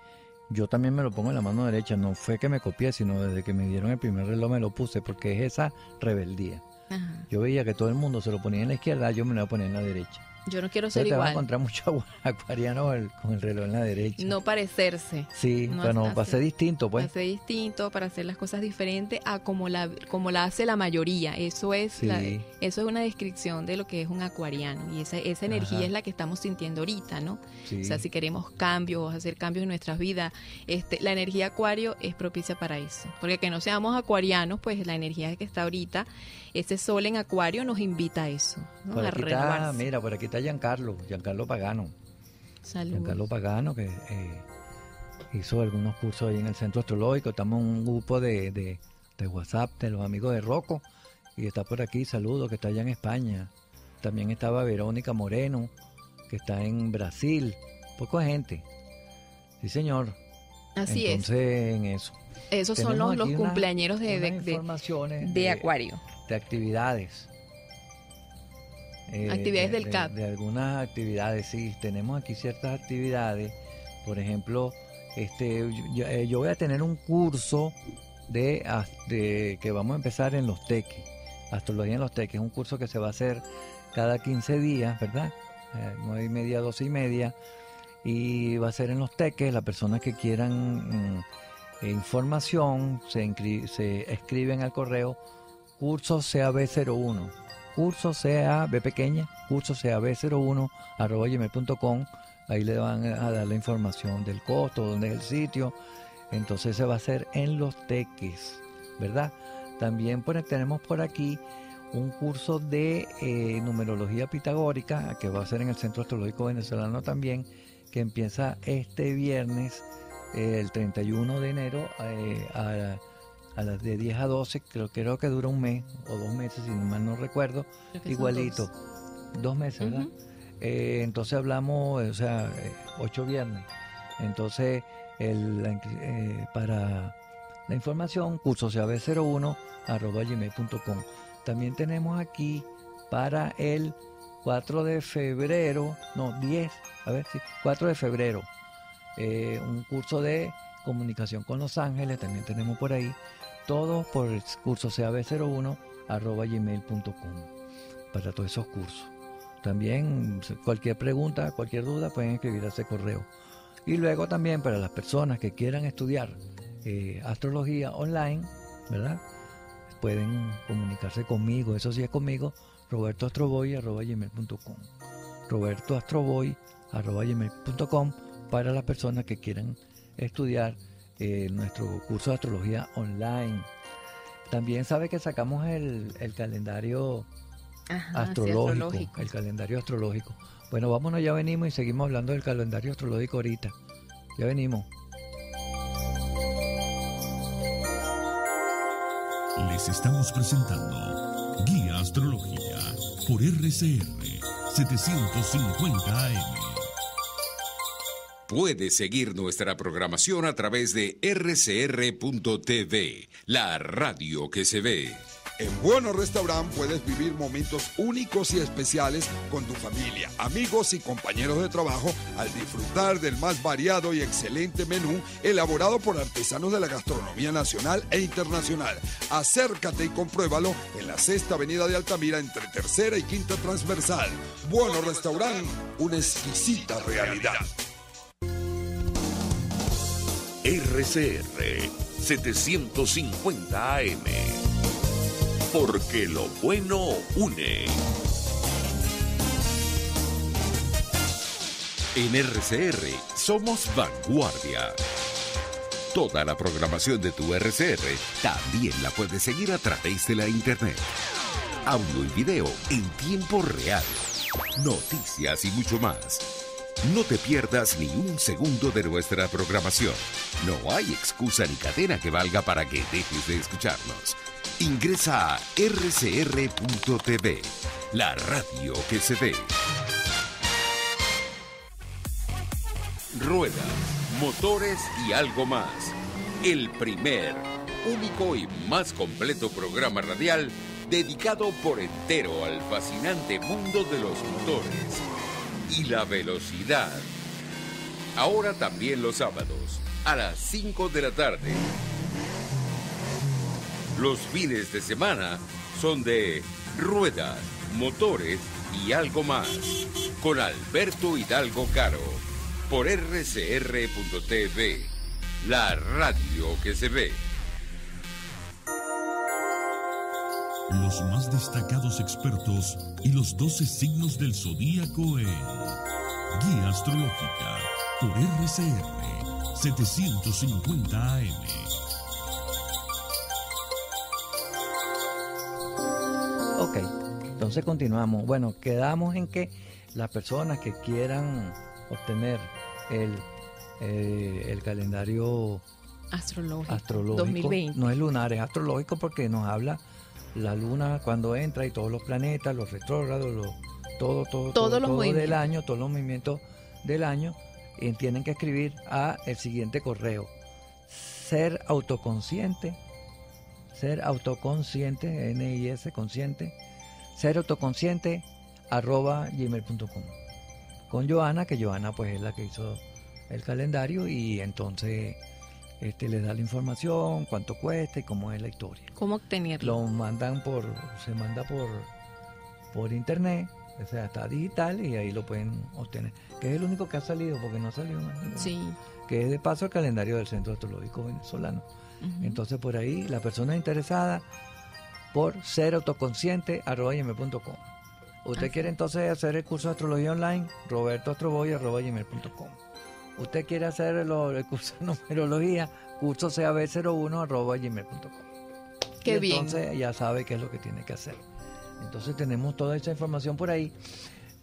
Yo también me lo pongo en la mano derecha. No fue que me copié, sino desde que me dieron el primer reloj me lo puse, porque es esa rebeldía. Ajá, Yo veía que todo el mundo se lo ponía en la izquierda, yo me lo voy a poner en la derecha. Yo no quiero ser te vas a igual. encontrar mucho [LAUGHS] acuariano el- con el reloj en la derecha. No parecerse. Sí, no bueno, va a hacer- ser distinto, pues. Para ser distinto, para hacer las cosas diferentes a como la, como la hace la mayoría. Eso es, la- eso es una descripción de lo que es un acuariano. Y esa, esa energía Ajá. es la que estamos sintiendo ahorita, ¿no? Sí. O sea, si queremos cambios, hacer cambios en nuestras vidas, este, la energía acuario es propicia para eso. Porque que no seamos acuarianos, pues la energía que está ahorita, ese sol en acuario nos invita a eso, ¿no? Por a aquí está, mira, por aquí está Giancarlo, Giancarlo Pagano. Saludos. Giancarlo Pagano, que eh, hizo algunos cursos ahí en el Centro Astrológico. Estamos en un grupo de, de, de WhatsApp de los amigos de Rocco. Y está por aquí, saludos, que está allá en España. También estaba Verónica Moreno, que está en Brasil. Poco gente. Sí, señor. Así Entonces, en eso. es. Esos son los, los cumpleaños de, de acuario. De actividades. Eh, Actividades de- del de- CAP. De, algunas actividades, sí. Tenemos aquí ciertas actividades. Por ejemplo, este, yo, eh, yo voy a tener un curso de, que vamos a empezar en los teques. Astrología en los teques. Un curso que se va a hacer cada 15 días, ¿verdad? Eh, 9 y media, 12 y media. Y va a ser en los teques. Las personas que quieran mm, información se, se escriben al correo curso CAB01. Curso CAB pequeña, curso CAB01 arroba gmail.com. Ahí le van a dar la información del costo, dónde es el sitio. Entonces se va a hacer en los teques, ¿verdad? También pues, tenemos por aquí un curso de eh, numerología pitagórica que va a ser en el Centro Astrológico Venezolano también, que empieza este viernes, eh, el 31 de enero, eh, a, a las de 10 a 12, creo, creo que dura un mes o dos meses, si mal no recuerdo, igualito, dos. dos, meses, ¿verdad? Eh, entonces hablamos, o sea, eh, ocho viernes. Entonces, el, eh, para la información, curso CAB01 arroba gmail.com. También tenemos aquí para el 4 de febrero, no, 10, a ver si, 4 de febrero, eh, un curso de comunicación con Los Ángeles, también tenemos por ahí, todo por el curso CAB01 arroba gmail.com para todos esos cursos. También cualquier pregunta, cualquier duda pueden escribir a ese correo. Y luego también para las personas que quieran estudiar eh, astrología online, ¿verdad? Pueden comunicarse conmigo, eso sí es conmigo, robertoastroboy.com. robertoastroboy.com para las personas que quieran estudiar eh, nuestro curso de astrología online. También sabe que sacamos el, el calendario Ajá, sí, astrológico, astrológico. el calendario astrológico. Bueno, vámonos, ya venimos y seguimos hablando del calendario astrológico ahorita. Ya venimos. Les estamos presentando Guía Astrología por RCR 750 AM. Puede seguir nuestra programación a través de rcr.tv, la radio que se ve. En Bueno Restaurant puedes vivir momentos únicos y especiales con tu familia, amigos y compañeros de trabajo al disfrutar del más variado y excelente menú elaborado por artesanos de la gastronomía nacional e internacional. Acércate y compruébalo en la sexta avenida de Altamira entre tercera y quinta transversal. Bueno Restaurant, una exquisita realidad. RCR 750 AM. Porque lo bueno une. En RCR somos vanguardia. Toda la programación de tu RCR también la puedes seguir a través de la internet. Audio y video en tiempo real. Noticias y mucho más. No te pierdas ni un segundo de nuestra programación. No hay excusa ni cadena que valga para que dejes de escucharnos. Ingresa a rcr.tv, la radio que se ve. Ruedas, motores y algo más. El primer, único y más completo programa radial dedicado por entero al fascinante mundo de los motores y la velocidad. Ahora también los sábados, a las 5 de la tarde. Los fines de semana son de ruedas, motores y algo más. con Alberto Hidalgo Caro por rcr.tv, la radio que se ve. Los más destacados expertos y los 12 signos del zodíaco en Guía Astrológica por RCR 750 AM. Ok, entonces continuamos. Bueno, quedamos en que las personas que quieran obtener el, eh, el calendario Astrológico. astrológico, 2020. no es lunar, es astrológico porque nos habla la luna cuando entra y todos los planetas, los retrógrados, los- todo, todo, todo, los todo del año, todos los movimientos del año, y tienen que escribir a el siguiente correo. Ser autoconsciente, ser autoconsciente, N-I-S, consciente, ser autoconsciente, arroba gmail.com. Con Joana, que Joana pues es la que hizo el calendario y entonces este les da la información, cuánto cuesta y cómo es la historia. ¿Cómo obtenerlo? Lo mandan por, se manda por, por internet, o sea, está digital y ahí lo pueden obtener. Que es el único que ha salido, porque no salió más. Sí. Que es de paso el calendario del Centro Astrológico Venezolano. Entonces por ahí la persona interesada por ser autoconsciente arroba gmail.com. Usted Así. quiere entonces hacer el curso de astrología online, robertoastroboy arroba gmail.com. Usted quiere hacer el curso de numerología, curso CAB01 arroba gmail.com. Qué Y bien. Entonces ya sabe qué es lo que tiene que hacer. Entonces tenemos toda esa información por ahí.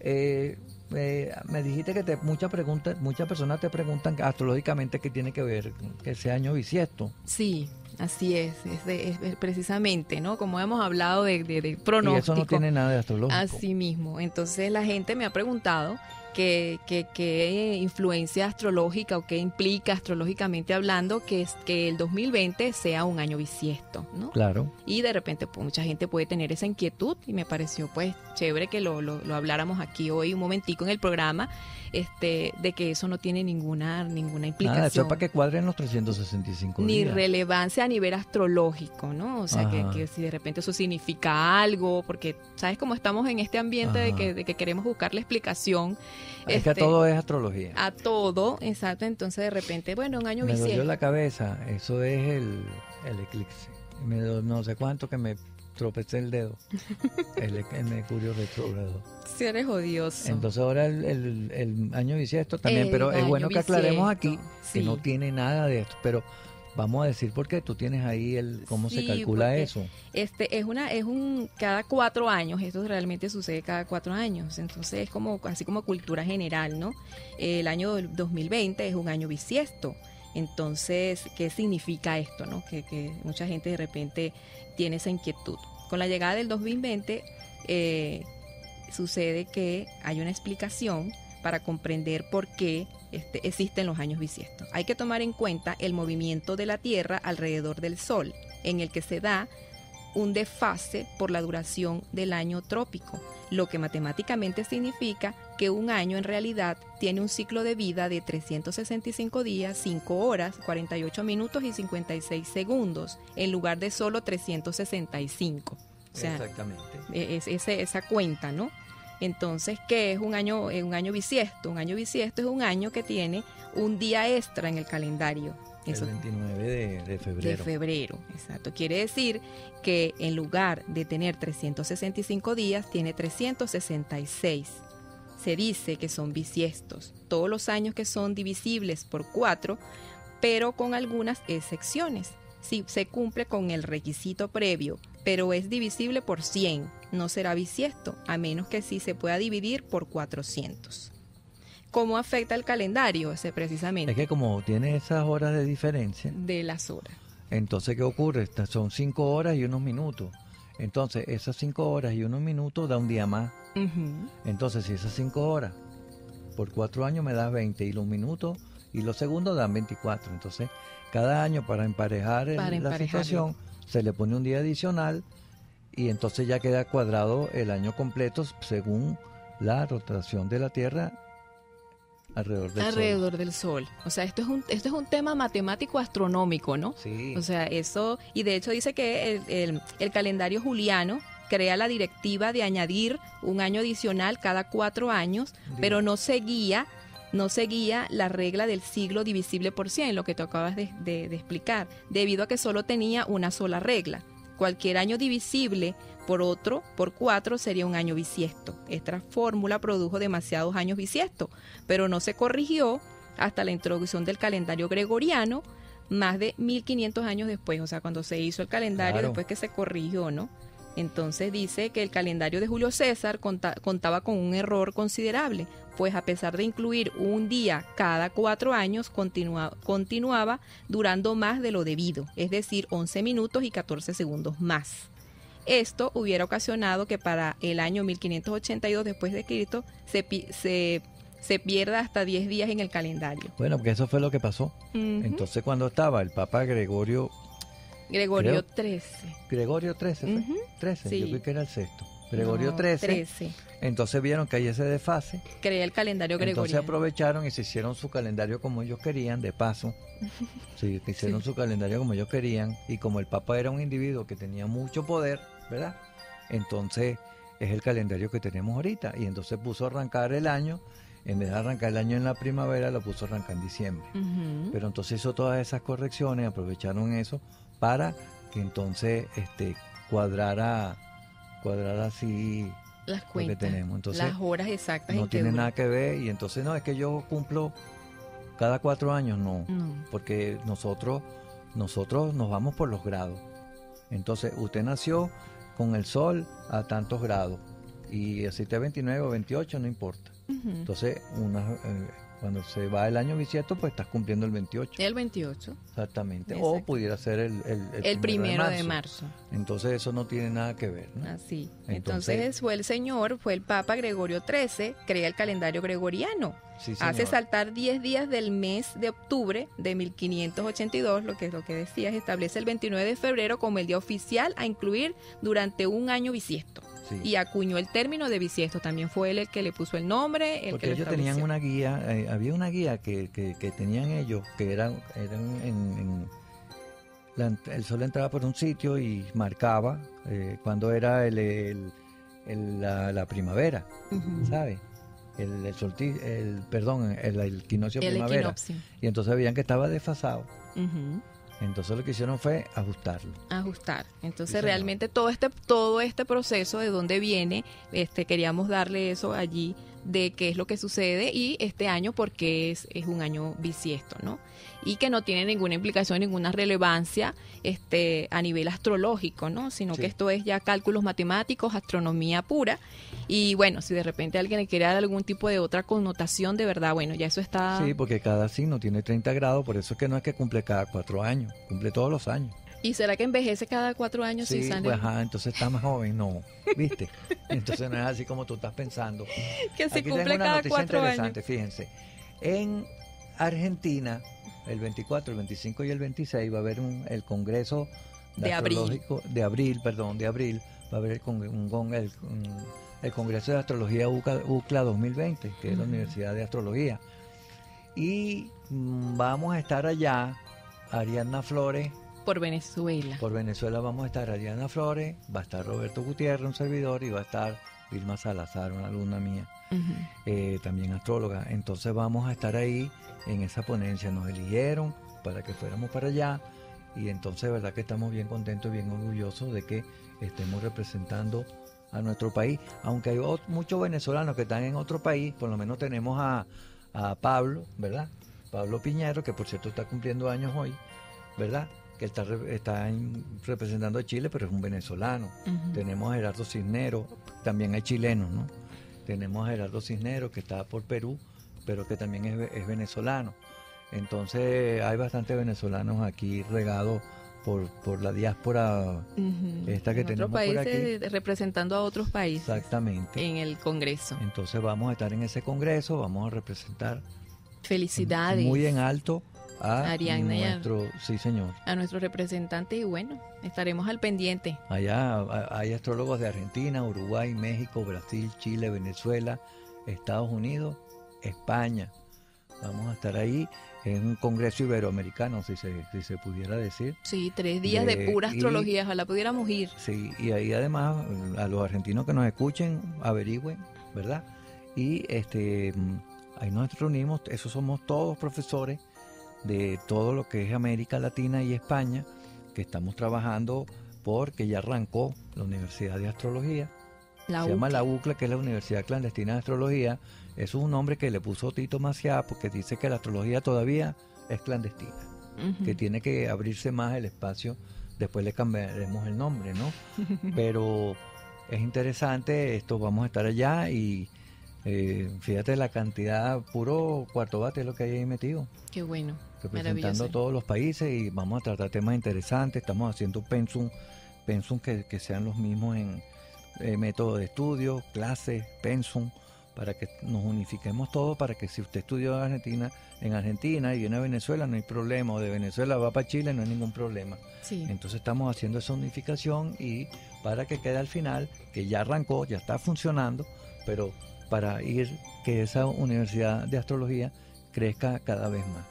Eh, eh, me dijiste que te, muchas preguntas, muchas personas te preguntan astrológicamente qué tiene que ver que ese año bisiesto. Sí, así es. Es, de- es- es precisamente, ¿no? Como hemos hablado de, de, de Y pronóstico. eso no tiene nada de astrológico. Así mismo. Entonces la gente me ha preguntado que, que, qué influencia astrológica o qué implica astrológicamente hablando que, es, que el 2020 sea un año bisiesto, ¿no? Claro. Y de repente pues, mucha gente puede tener esa inquietud y me pareció pues chévere que lo, lo, lo habláramos aquí hoy un momentico en el programa este de que eso no tiene ninguna ninguna implicación. Nada, eso es para que cuadren los 365 ni días. relevancia a nivel astrológico, ¿no? O sea, que, que si de repente eso significa algo, porque sabes cómo estamos en este ambiente de que, de que queremos buscar la explicación es que este, todo es astrología. a todo, exacto, entonces de repente, bueno, un año me dolió la cabeza, eso es el, el eclipse. Me no sé cuánto que me tropecé el dedo. [LAUGHS] el, e- el Mercurio retrógrado. Si eres odioso. Entonces ahora el, el- el año bisiesto también, El pero es bueno que aclaremos aquí que no tiene nada de esto, pero vamos a decir por qué tú tienes ahí el cómo se calcula eso. Este es una, es un cada cuatro años, esto realmente sucede cada cuatro años, entonces es como así como cultura general, ¿no? El año del 2020 es un año bisiesto, entonces, ¿qué significa esto, no? Que, que mucha gente de repente tiene esa inquietud. Con la llegada del 2020 eh, sucede que hay una explicación para comprender por qué este, existen los años bisiestos. Hay que tomar en cuenta el movimiento de la Tierra alrededor del Sol, en el que se da un desfase por la duración del año trópico, lo que matemáticamente significa que un año en realidad tiene un ciclo de vida de 365 días, 5 horas, 48 minutos y 56 segundos, en lugar de solo 365. O sea, Exactamente. es, ese- esa cuenta, ¿no? Entonces, ¿qué es un año, eh, un año bisiesto? Un año bisiesto es un año que tiene un día extra en el calendario. Eso el 29 de, de febrero. de febrero, exacto. Quiere decir que en lugar de tener 365 días, tiene 366. Se dice que son bisiestos, todos los años que son divisibles por cuatro, pero con algunas excepciones. Si se cumple con el requisito previo, pero es divisible por 100, no será bisiesto, a menos que sí se pueda dividir por 400. ¿Cómo afecta el calendario? Ese precisamente Es que como tiene esas horas de diferencia, de las horas. entonces ¿qué ocurre? Son cinco horas y unos minutos. Entonces esas cinco horas y unos minutos da un día más. Entonces si esas cinco horas por cuatro años me da 20 y los minutos y los segundos dan 24. Entonces cada año para emparejar el- Para la situación se le pone un día adicional y entonces ya queda cuadrado el año completo según la rotación de la Tierra alrededor del Sol. alrededor del sol. O sea, esto es un esto es un tema matemático astronómico, ¿no? Sí. O sea, eso y de hecho dice que el, el- el calendario juliano crea la directiva de añadir un año adicional cada cuatro años, pero no seguía no seguía la regla del siglo divisible por 100, lo que tú acabas de, de, de, explicar, debido a que solo tenía una sola regla. Cualquier año divisible por otro, por cuatro, sería un año bisiesto. Esta fórmula produjo demasiados años bisiesto, pero no se corrigió hasta la introducción del calendario gregoriano, más de 1500 años después, o sea, cuando se hizo el calendario, Claro. después que se corrigió, ¿no? Entonces dice que el calendario de Julio César conta- contaba con un error considerable, pues a pesar de incluir un día cada cuatro años, continua- continuaba durando más de lo debido, es decir, 11 minutos y 14 segundos más. Esto hubiera ocasionado que para el año 1582 después de Cristo se, se, se pierda hasta 10 días en el calendario. Bueno, porque eso fue lo que pasó. Entonces cuando estaba el Papa Gregorio, Gregorio XIII. Gregorio XIII. 13, Sí. yo creo que era el sexto. Gregorio No, XIII, 13. entonces vieron que hay ese desfase, Crea el calendario entonces gregoriano. aprovecharon y se hicieron su calendario como ellos querían, de paso. [LAUGHS] Sí, hicieron Sí. su calendario como ellos querían y como el Papa era un individuo que tenía mucho poder, ¿verdad? Entonces es el calendario que tenemos ahorita y entonces puso a arrancar el año, en vez de arrancar el año en la primavera, lo puso a arrancar en diciembre. Pero entonces hizo todas esas correcciones, aprovecharon eso para que entonces este cuadrara cuadrara así las lo que tenemos. Entonces las horas exactas no en tiene nada que ver y entonces no es que yo cumplo cada cuatro años, no, No. porque nosotros nosotros nos vamos por los grados. Entonces usted nació con el sol a tantos grados y si esté 29 o 28 no importa. Entonces una, eh, cuando se va el año bisiesto pues estás cumpliendo el 28. El 28, Exactamente. O pudiera ser el, el, el primero de marzo. Entonces eso no tiene nada que ver. ¿no? Así. Entonces- Entonces, fue el señor, fue el Papa Gregorio XIII, crea el calendario gregoriano. Sí, Hace saltar 10 días del mes de octubre de 1582, lo que es lo que decías, establece el 29 de febrero como el día oficial a incluir durante un año bisiesto. Sí. Y acuñó el término de bisiesto. También fue él el que le puso el nombre, el Porque que lo ellos tenían una guía, eh, había una guía que, que, que tenían ellos, que eran en, en- la el sol entraba por un sitio y marcaba eh, cuando era el, el- el- la, la primavera, Ujú. ¿sabes? El, el solti- el perdón, el, el equinoccio El primavera. Y entonces veían que estaba desfasado. Ujú. Entonces lo que hicieron fue ajustarlo. ajustar. Entonces realmente todo este todo este proceso de dónde viene, este queríamos darle eso allí de qué es lo que sucede y este año porque es, es un año bisiesto, ¿no? Y que no tiene ninguna implicación, ninguna relevancia este a nivel astrológico, ¿no? Sino Sí. que esto es ya cálculos matemáticos, astronomía pura. Y bueno, si de repente alguien le quiere dar algún tipo de otra connotación, de verdad, bueno, ya eso está Sí, porque cada signo tiene 30 grados, por eso es que no es que cumple cada cuatro años, cumple todos los años. ¿Y será que envejece cada cuatro años si Sí, sale? pues ajá, entonces está más joven, no, ¿viste? Entonces no es así como tú estás pensando. [LAUGHS] que se Aquí cumple tengo una cada noticia cuatro años. interesante, fíjense. En Argentina, el 24, el 25 y el 26 va a haber un, el Congreso De abril. De abril, perdón, de abril, va a haber el, con- un el, Congreso de Astrología UCA, UCLA 2020, que es la. Universidad de Astrología. Y mm, vamos a estar allá, Ariadna Flores, Por Venezuela. por Venezuela vamos a estar Ariana Flores, va a estar Roberto Gutiérrez, un servidor, y va a estar Vilma Salazar, una alumna mía, eh, también astróloga. Entonces vamos a estar ahí en esa ponencia. Nos eligieron para que fuéramos para allá y entonces verdad que estamos bien contentos, bien orgullosos de que estemos representando a nuestro país. Aunque hay muchos venezolanos que están en otro país, por lo menos tenemos a, a Pablo, ¿verdad? Pablo Piñero, que por cierto está cumpliendo años hoy, ¿verdad? Que está, está en- representando a Chile, pero es un venezolano. Tenemos a Gerardo Cisneros, también hay chilenos, ¿no? Tenemos a Gerardo Cisneros, que está por Perú, pero que también es, ve- es venezolano. Entonces hay bastantes venezolanos aquí regados por, por la diáspora esta que En otros tenemos por aquí. representando a otros países exactamente. en el Congreso. Entonces vamos a estar en ese congreso, vamos a representar Felicidades muy en alto a Ariadna y a- nuestro, sí señor. a nuestros representantes y bueno, estaremos al pendiente. Allá hay astrólogos de Argentina, Uruguay, México, Brasil, Chile, Venezuela, Estados Unidos, España. Vamos a estar ahí en un congreso iberoamericano, si se, si se pudiera decir. Sí, tres días de, De- pura y- astrología, ojalá pudiéramos ir. Sí, y ahí además a los argentinos que nos escuchen, averigüen, ¿verdad? Y este ahí nos reunimos, esos somos todos profesores de todo lo que es América Latina y España, que estamos trabajando porque ya arrancó la Universidad de Astrología. La se llama la UCLA, que es la Universidad Clandestina de Astrología. Eso es un nombre que le puso Tito Maciá porque dice que la astrología todavía es clandestina que tiene que abrirse más el espacio. Después le cambiaremos el nombre, ¿no? [LAUGHS] Pero es interesante, esto vamos a estar allá y eh, fíjate la cantidad, puro cuarto bate es lo que hay ahí metido, Qué bueno. Representando a todos los países y vamos a tratar temas interesantes, estamos haciendo pensum, pensum que, que sean los mismos en eh, método de estudio, clases, pensum, para que nos unifiquemos todos, para que si usted estudió en Argentina, en Argentina y viene a Venezuela no hay problema, o de Venezuela va para Chile no hay ningún problema. Sí. Entonces estamos haciendo esa unificación y para que quede al final, que ya arrancó, ya está funcionando, pero para ir que esa universidad de astrología crezca cada vez más.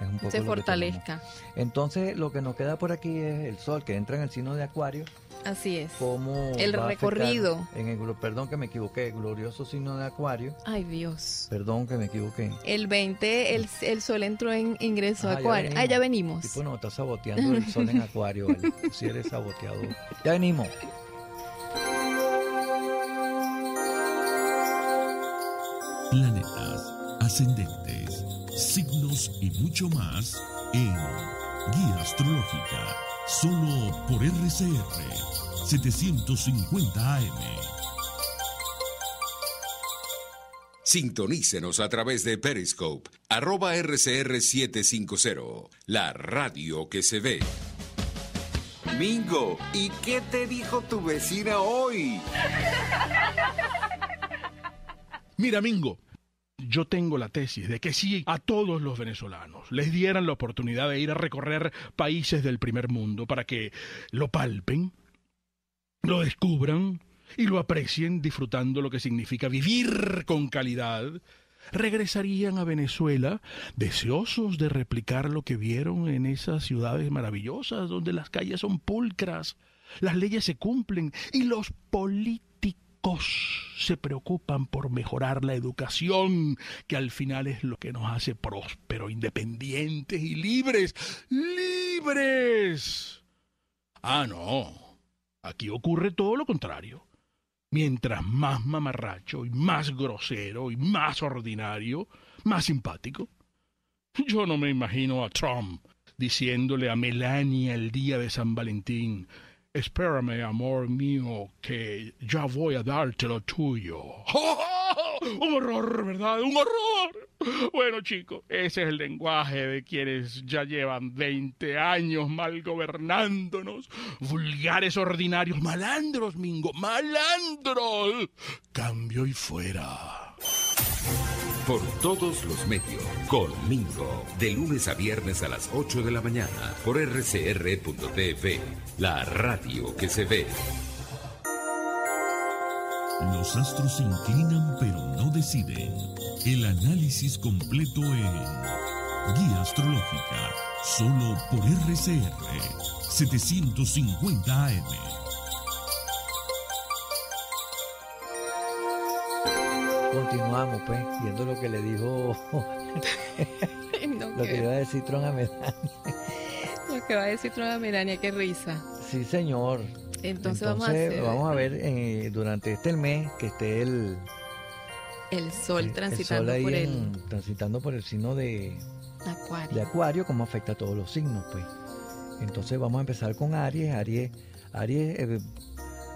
Es un poco Se fortalezca. Entonces lo que nos queda por aquí es el sol que entra en el signo de Acuario, Así es. como El recorrido. en el glo- perdón que me equivoqué, glorioso signo de Acuario, Ay, Dios. perdón que me equivoqué. El 20, el, el sol entró en ingreso Ah, a ya Acuario. Ah, ya venimos. Tipo, no, está saboteando el sol en Acuario, ¿vale? [LAUGHS] si eres saboteador. Ya venimos. planetas, ascendentes, signos y mucho más en Guía Astrológica, solo por RCR 750 AM. Sintonícenos a través de Periscope, arroba RCR750, la radio que se ve. Mingo, ¿y qué te dijo tu vecina hoy? Mira, Mingo, yo tengo la tesis de que si a todos los venezolanos les dieran la oportunidad de ir a recorrer países del primer mundo para que lo palpen, lo descubran y lo aprecien disfrutando lo que significa vivir con calidad, regresarían a Venezuela deseosos de replicar lo que vieron en esas ciudades maravillosas donde las calles son pulcras, las leyes se cumplen y los políticos se preocupan por mejorar la educación, que al final es lo que nos hace prósperos, independientes y libres. ¡Libres! Ah, no. Aquí ocurre todo lo contrario. Mientras más mamarracho y más grosero y más ordinario, más simpático. Yo no me imagino a Trump diciéndole a Melania el día de San Valentín, espérame, amor mío, que ya voy a darte lo tuyo. [LAUGHS] Un horror, ¿verdad? Un horror. Bueno, chicos, ese es el lenguaje de quienes ya llevan 20 años mal gobernándonos. Vulgares, ordinarios, malandros, Mingo, malandros. Cambio y fuera. Por todos los medios, conmigo, de lunes a viernes a las 8 de la mañana, por rcr.tv, la radio que se ve. Los astros se inclinan pero no deciden. El análisis completo en Guía Astrológica, solo por RCR 750 AM. Continuamos, pues, viendo lo que le dijo, [LAUGHS] No, lo que le iba a decir Tron a Melania. lo que va a decir Trona Melania, qué risa. Sí, señor. Entonces, vamos a Entonces, hacer vamos a ver eh, durante este mes que esté el, el sol el- el transitando sol por el en- transitando por el signo de, acuario. de Acuario, cómo afecta a todos los signos, pues. Entonces vamos a empezar con Aries. Aries, Aries, eh,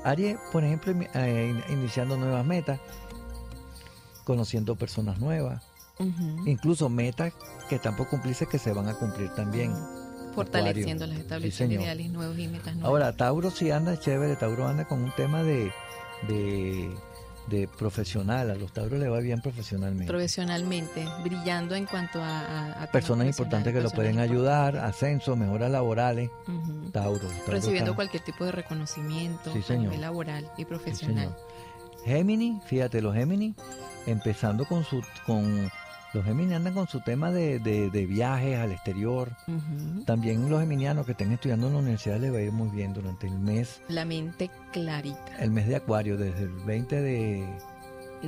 Aries por ejemplo, eh, in- iniciando nuevas metas, conociendo personas nuevas, incluso metas que están por cumplirse que se van a cumplir también. Fortaleciendo Acuario. las Sí, estableciendo señor. ideales nuevos y metas nuevas. Ahora, Tauro sí anda chévere, Tauro anda con un tema de, de, de profesional, a los Tauros le va bien profesionalmente. profesionalmente, brillando en cuanto a, a- Personas importantes que lo pueden ayudar, ascenso, mejoras laborales. Tauro. Recibiendo está- cualquier tipo de reconocimiento Sí, a nivel laboral y Sí, profesional. señor. Géminis, fíjate, los Géminis, empezando con su con Los Géminis andan con su tema de, de- de viajes al exterior. También los geminianos que estén estudiando en la universidad les va a ir muy bien durante el mes, La mente clarita. el mes de Acuario, desde el 20 de,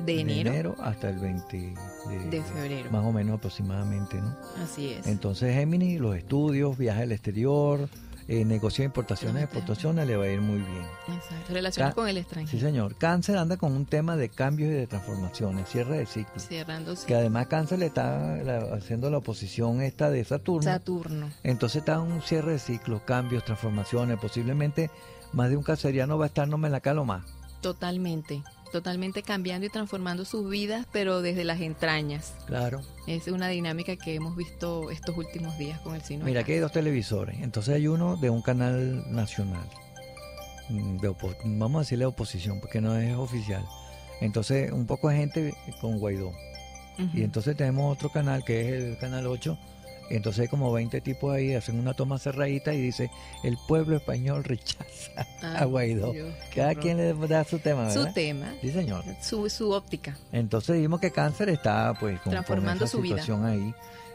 De enero, hasta el 20 de, de febrero. más o menos aproximadamente, ¿no? Así es. Entonces Géminis, los estudios, viajes al exterior, eh, negocio de importaciones exportaciones le va a ir muy bien. Exacto. Relaciones Ca- con el Sí, extranjero. señor. Cáncer anda con un tema de cambios y de transformaciones, cierre de ciclo. Cerrando Que además Cáncer le está la- haciendo la oposición esta de Saturno. Saturno. Entonces está un cierre de ciclos, cambios, transformaciones. Posiblemente más de un caseriano va a estar no me la calo más. Totalmente. Totalmente cambiando y transformando sus vidas, pero desde las entrañas. Claro. Es una dinámica que hemos visto estos últimos días con el de Mira, aquí hay dos televisores. Entonces hay uno de un canal nacional. mm, De vamos a decirle oposición, porque no es oficial. Entonces, un poco de gente con Guaidó. Y entonces tenemos otro canal que es el canal 8. Entonces hay como 20 tipos ahí, hacen una toma cerradita y dice, el pueblo español rechaza a Guaidó. Dios, Cada quien le da su tema, ¿verdad? Su tema, Sí, señor. su, su óptica. Entonces vimos que cáncer está pues con, con Transformando esa su vida. situación ahí.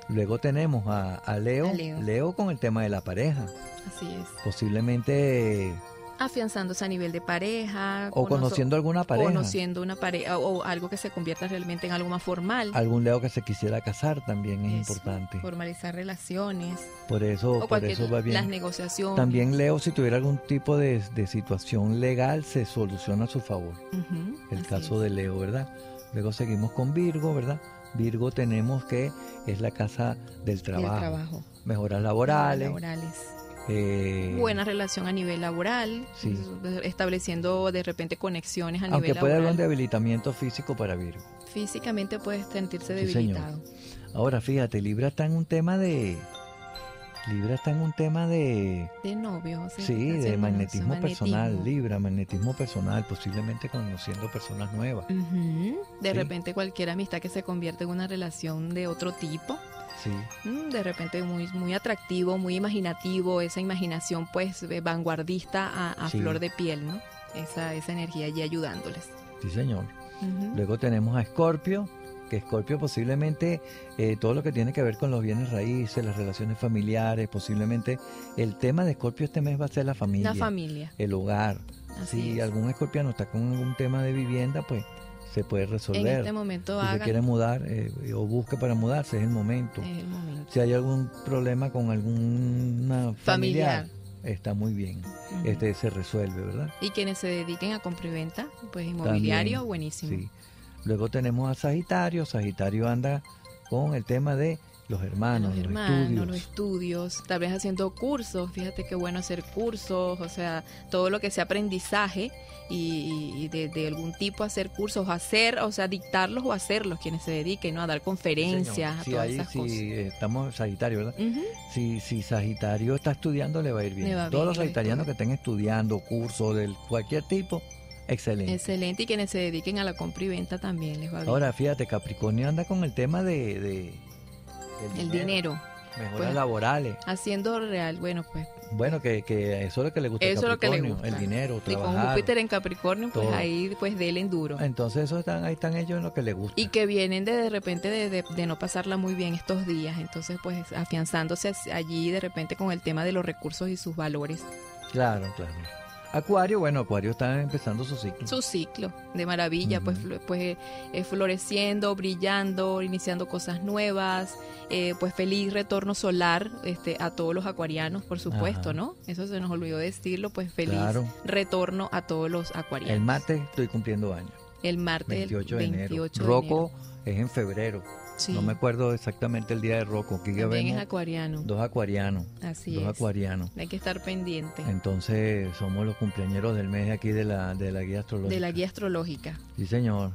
Luego tenemos a, a Leo, A Leo. Leo con el tema de la pareja. Así es. Posiblemente Afianzándose a nivel de pareja. o conociendo alguna pareja. Conociendo una pareja o, algo que se convierta realmente en algo más formal. Algún Leo que se quisiera casar también es Eso, importante. Formalizar relaciones. Por eso, O por eso va las bien. negociaciones. También Leo, si tuviera algún tipo de, de situación legal, se soluciona a su favor. El caso es. de Leo, ¿verdad? Luego seguimos con Virgo, ¿verdad? Virgo tenemos que es la casa del Y el trabajo. trabajo. Mejoras laborales. Laborales. Eh, Buena relación a nivel laboral. Sí. Estableciendo de repente conexiones a aunque nivel puede haber laboral. un debilitamiento físico para Virgo. Físicamente puedes sentirse Sí, señor. debilitado. Ahora fíjate, Libra está en un tema de... Libra está en un tema de... De novio. o sea, Sí, de magnetismo personal. Libra, magnetismo personal, posiblemente conociendo personas nuevas. De Sí. repente cualquier amistad que se convierte en una relación de otro tipo, Sí, mm, de repente muy, muy atractivo, muy imaginativo, esa imaginación pues eh, vanguardista a, a Sí. flor de piel, ¿no? Esa, esa energía allí ayudándoles. sí señor. Luego tenemos a Escorpio, que Escorpio posiblemente eh, todo lo que tiene que ver con los bienes raíces, las relaciones familiares, posiblemente el tema de Escorpio este mes va a ser la familia, La familia. el hogar. Así si es. algún escorpiano está con algún tema de vivienda, pues se puede En resolver. este momento si se quiere mudar eh, o busca para mudarse, es el momento. Es el momento. Si hay algún problema con alguna familiar, Familiar. está muy bien. Este se resuelve, ¿verdad? Y quienes se dediquen a compra y venta, pues inmobiliario, También, buenísimo. Sí. Luego tenemos a Sagitario. Sagitario anda con el tema de los hermanos, los estudios. los estudios, tal vez haciendo cursos, fíjate qué bueno hacer cursos, o sea, todo lo que sea aprendizaje y, y de, de algún tipo hacer cursos, hacer, o sea, dictarlos o hacerlos, quienes se dediquen, ¿no? A dar Sí, conferencias, señor. a Sí, todas ahí esas sí, cosas. eh, estamos Sagitario, ¿verdad? Si, si Sagitario está estudiando, le va a ir bien. Todos bien, los sagitarianos que estén estudiando cursos de cualquier tipo, excelente. Excelente, y quienes se dediquen a la compra y venta también les va bien. Ahora, fíjate, Capricornio anda con el tema de... de- del el dinero, Mejoras pues, laborales. haciendo real, bueno, pues, Bueno, que, que eso es lo que le gusta eso es lo que le gusta. el dinero, y con trabajar. Júpiter en Capricornio, pues ahí, pues, déle en duro. Entonces, eso están, ahí están ellos en lo que les gusta. y que vienen de, de repente de, de- de no pasarla muy bien estos días, entonces pues afianzándose allí de repente con el tema de los recursos y sus valores, Claro, claro. Acuario, bueno, Acuario está empezando su ciclo. su ciclo de maravilla, pues, pues eh, floreciendo, brillando, iniciando cosas nuevas, eh, pues feliz retorno solar este, a todos los acuarianos, por supuesto, Ajá. ¿no? Eso se nos olvidó decirlo, pues feliz Claro. retorno a todos los acuarianos. El martes estoy cumpliendo años. El martes 28 de enero. 28 de Rocco enero. es en febrero. Sí, No me acuerdo exactamente el día de Rocco. Aquí ya es acuariano, dos acuarianos. así dos es. acuarianos. Hay que estar pendiente. Entonces somos los cumpleañeros del mes aquí de la, de la guía astrológica. de la guía astrológica. Sí, señor.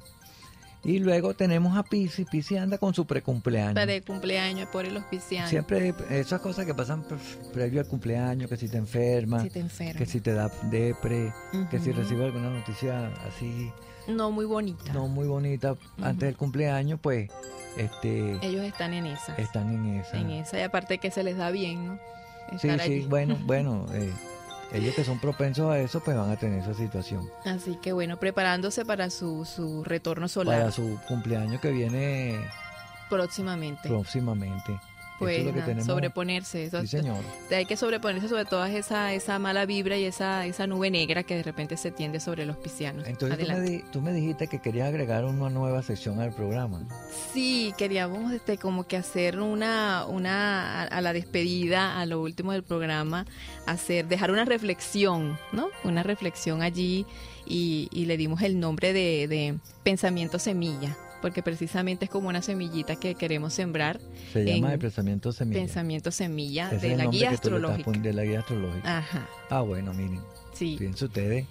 Y luego tenemos a Pisi. Pisi anda con su precumpleaños. Para el cumpleaños por el auspiciante. Siempre esas cosas que pasan pre- previo al cumpleaños, que si te enfermas, Si te enfermas. que si te da depre, que si recibes alguna noticia así No muy bonita. no muy bonita antes del cumpleaños, pues este Ellos están en esa. están en esa. En esa. Y aparte que se les da bien, ¿no? Sí, Estar sí, allí. bueno, [LAUGHS] bueno, eh, ellos que son propensos a eso, pues van a tener esa situación. Así que bueno, preparándose para su, su retorno solar. Para su cumpleaños que viene Próximamente. Próximamente. Pues Esto es lo que nada, tenemos. sobreponerse. eso- Sí, señor. Hay que sobreponerse sobre toda esa, esa mala vibra y esa, esa nube negra que de repente se tiende sobre los piscianos. Entonces tú me, tú dijiste que querías agregar una nueva sección al programa. Sí, queríamos este, como que hacer una, una a, a la despedida, a lo último del programa, hacer, dejar una reflexión, ¿no? Una reflexión allí y, y le dimos el nombre de, de pensamiento semilla, porque precisamente es como una semillita que queremos sembrar, Se llama el pensamiento semilla. pensamiento semilla es de la guía astrológica. poniendo de la guía astrológica. Ajá, Ah, bueno, miren. sí. Fíjense ustedes.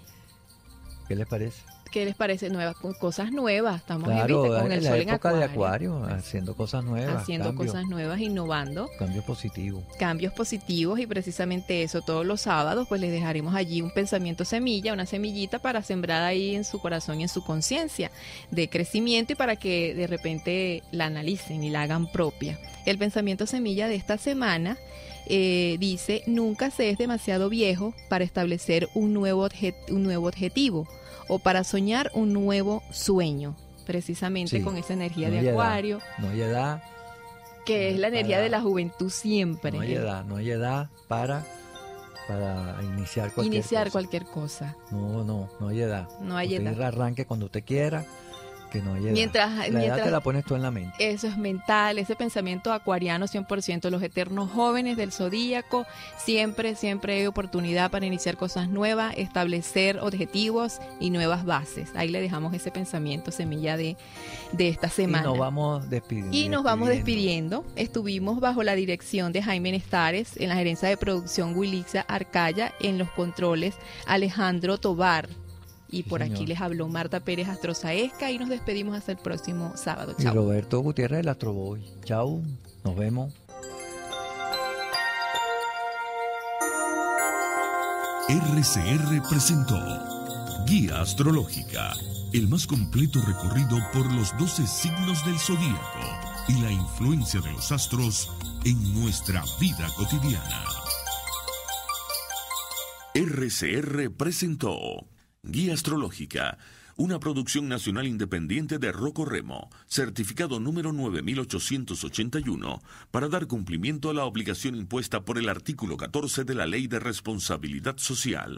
¿Qué les parece? ¿Qué les parece? Nuevas, cosas nuevas, estamos en, Claro, ¿viste? con el en la sol en época de acuario, Acuario, haciendo cosas nuevas. haciendo cambio, cosas nuevas, innovando. Cambio positivo. cambios positivos y precisamente eso todos los sábados pues les dejaremos allí un pensamiento semilla, una semillita para sembrar ahí en su corazón y en su conciencia de crecimiento y para que de repente la analicen y la hagan propia. El pensamiento semilla de esta semana eh, dice, nunca se es demasiado viejo para establecer un nuevo, obje- un nuevo objetivo o para soñar un nuevo sueño, precisamente Sí, con esa energía no de edad. acuario, No hay edad, que es la energía de la juventud siempre. no hay edad, no hay edad para, para iniciar cualquier iniciar cosa. cualquier cosa. No, no, no hay edad. No hay usted edad. arranque cuando usted quiera, que no. Mientras, la edad mientras te la pones tú en la mente. eso es mental, ese pensamiento acuariano 100%, los eternos jóvenes del zodíaco, siempre, siempre hay oportunidad para iniciar cosas nuevas, establecer objetivos y nuevas bases. Ahí le dejamos ese pensamiento semilla de, de esta semana. Y nos vamos despidiendo. Y nos vamos despidiendo. Estuvimos bajo la dirección de Jaime Nestares, en la gerencia de producción Wilixa Arcaya, en los controles Alejandro Tobar. Y Sí, por aquí les habló Marta Pérez Astrozaesca y nos despedimos hasta el próximo sábado. Y Chao. Roberto Gutiérrez, el Astroboy. Chau, nos vemos. RCR presentó Guía Astrológica, el más completo recorrido por los 12 signos del zodíaco y la influencia de los astros en nuestra vida cotidiana. RCR presentó Guía Astrológica, una producción nacional independiente de Rocco Remo, certificado número 9881, para dar cumplimiento a la obligación impuesta por el artículo 14 de la Ley de Responsabilidad Social.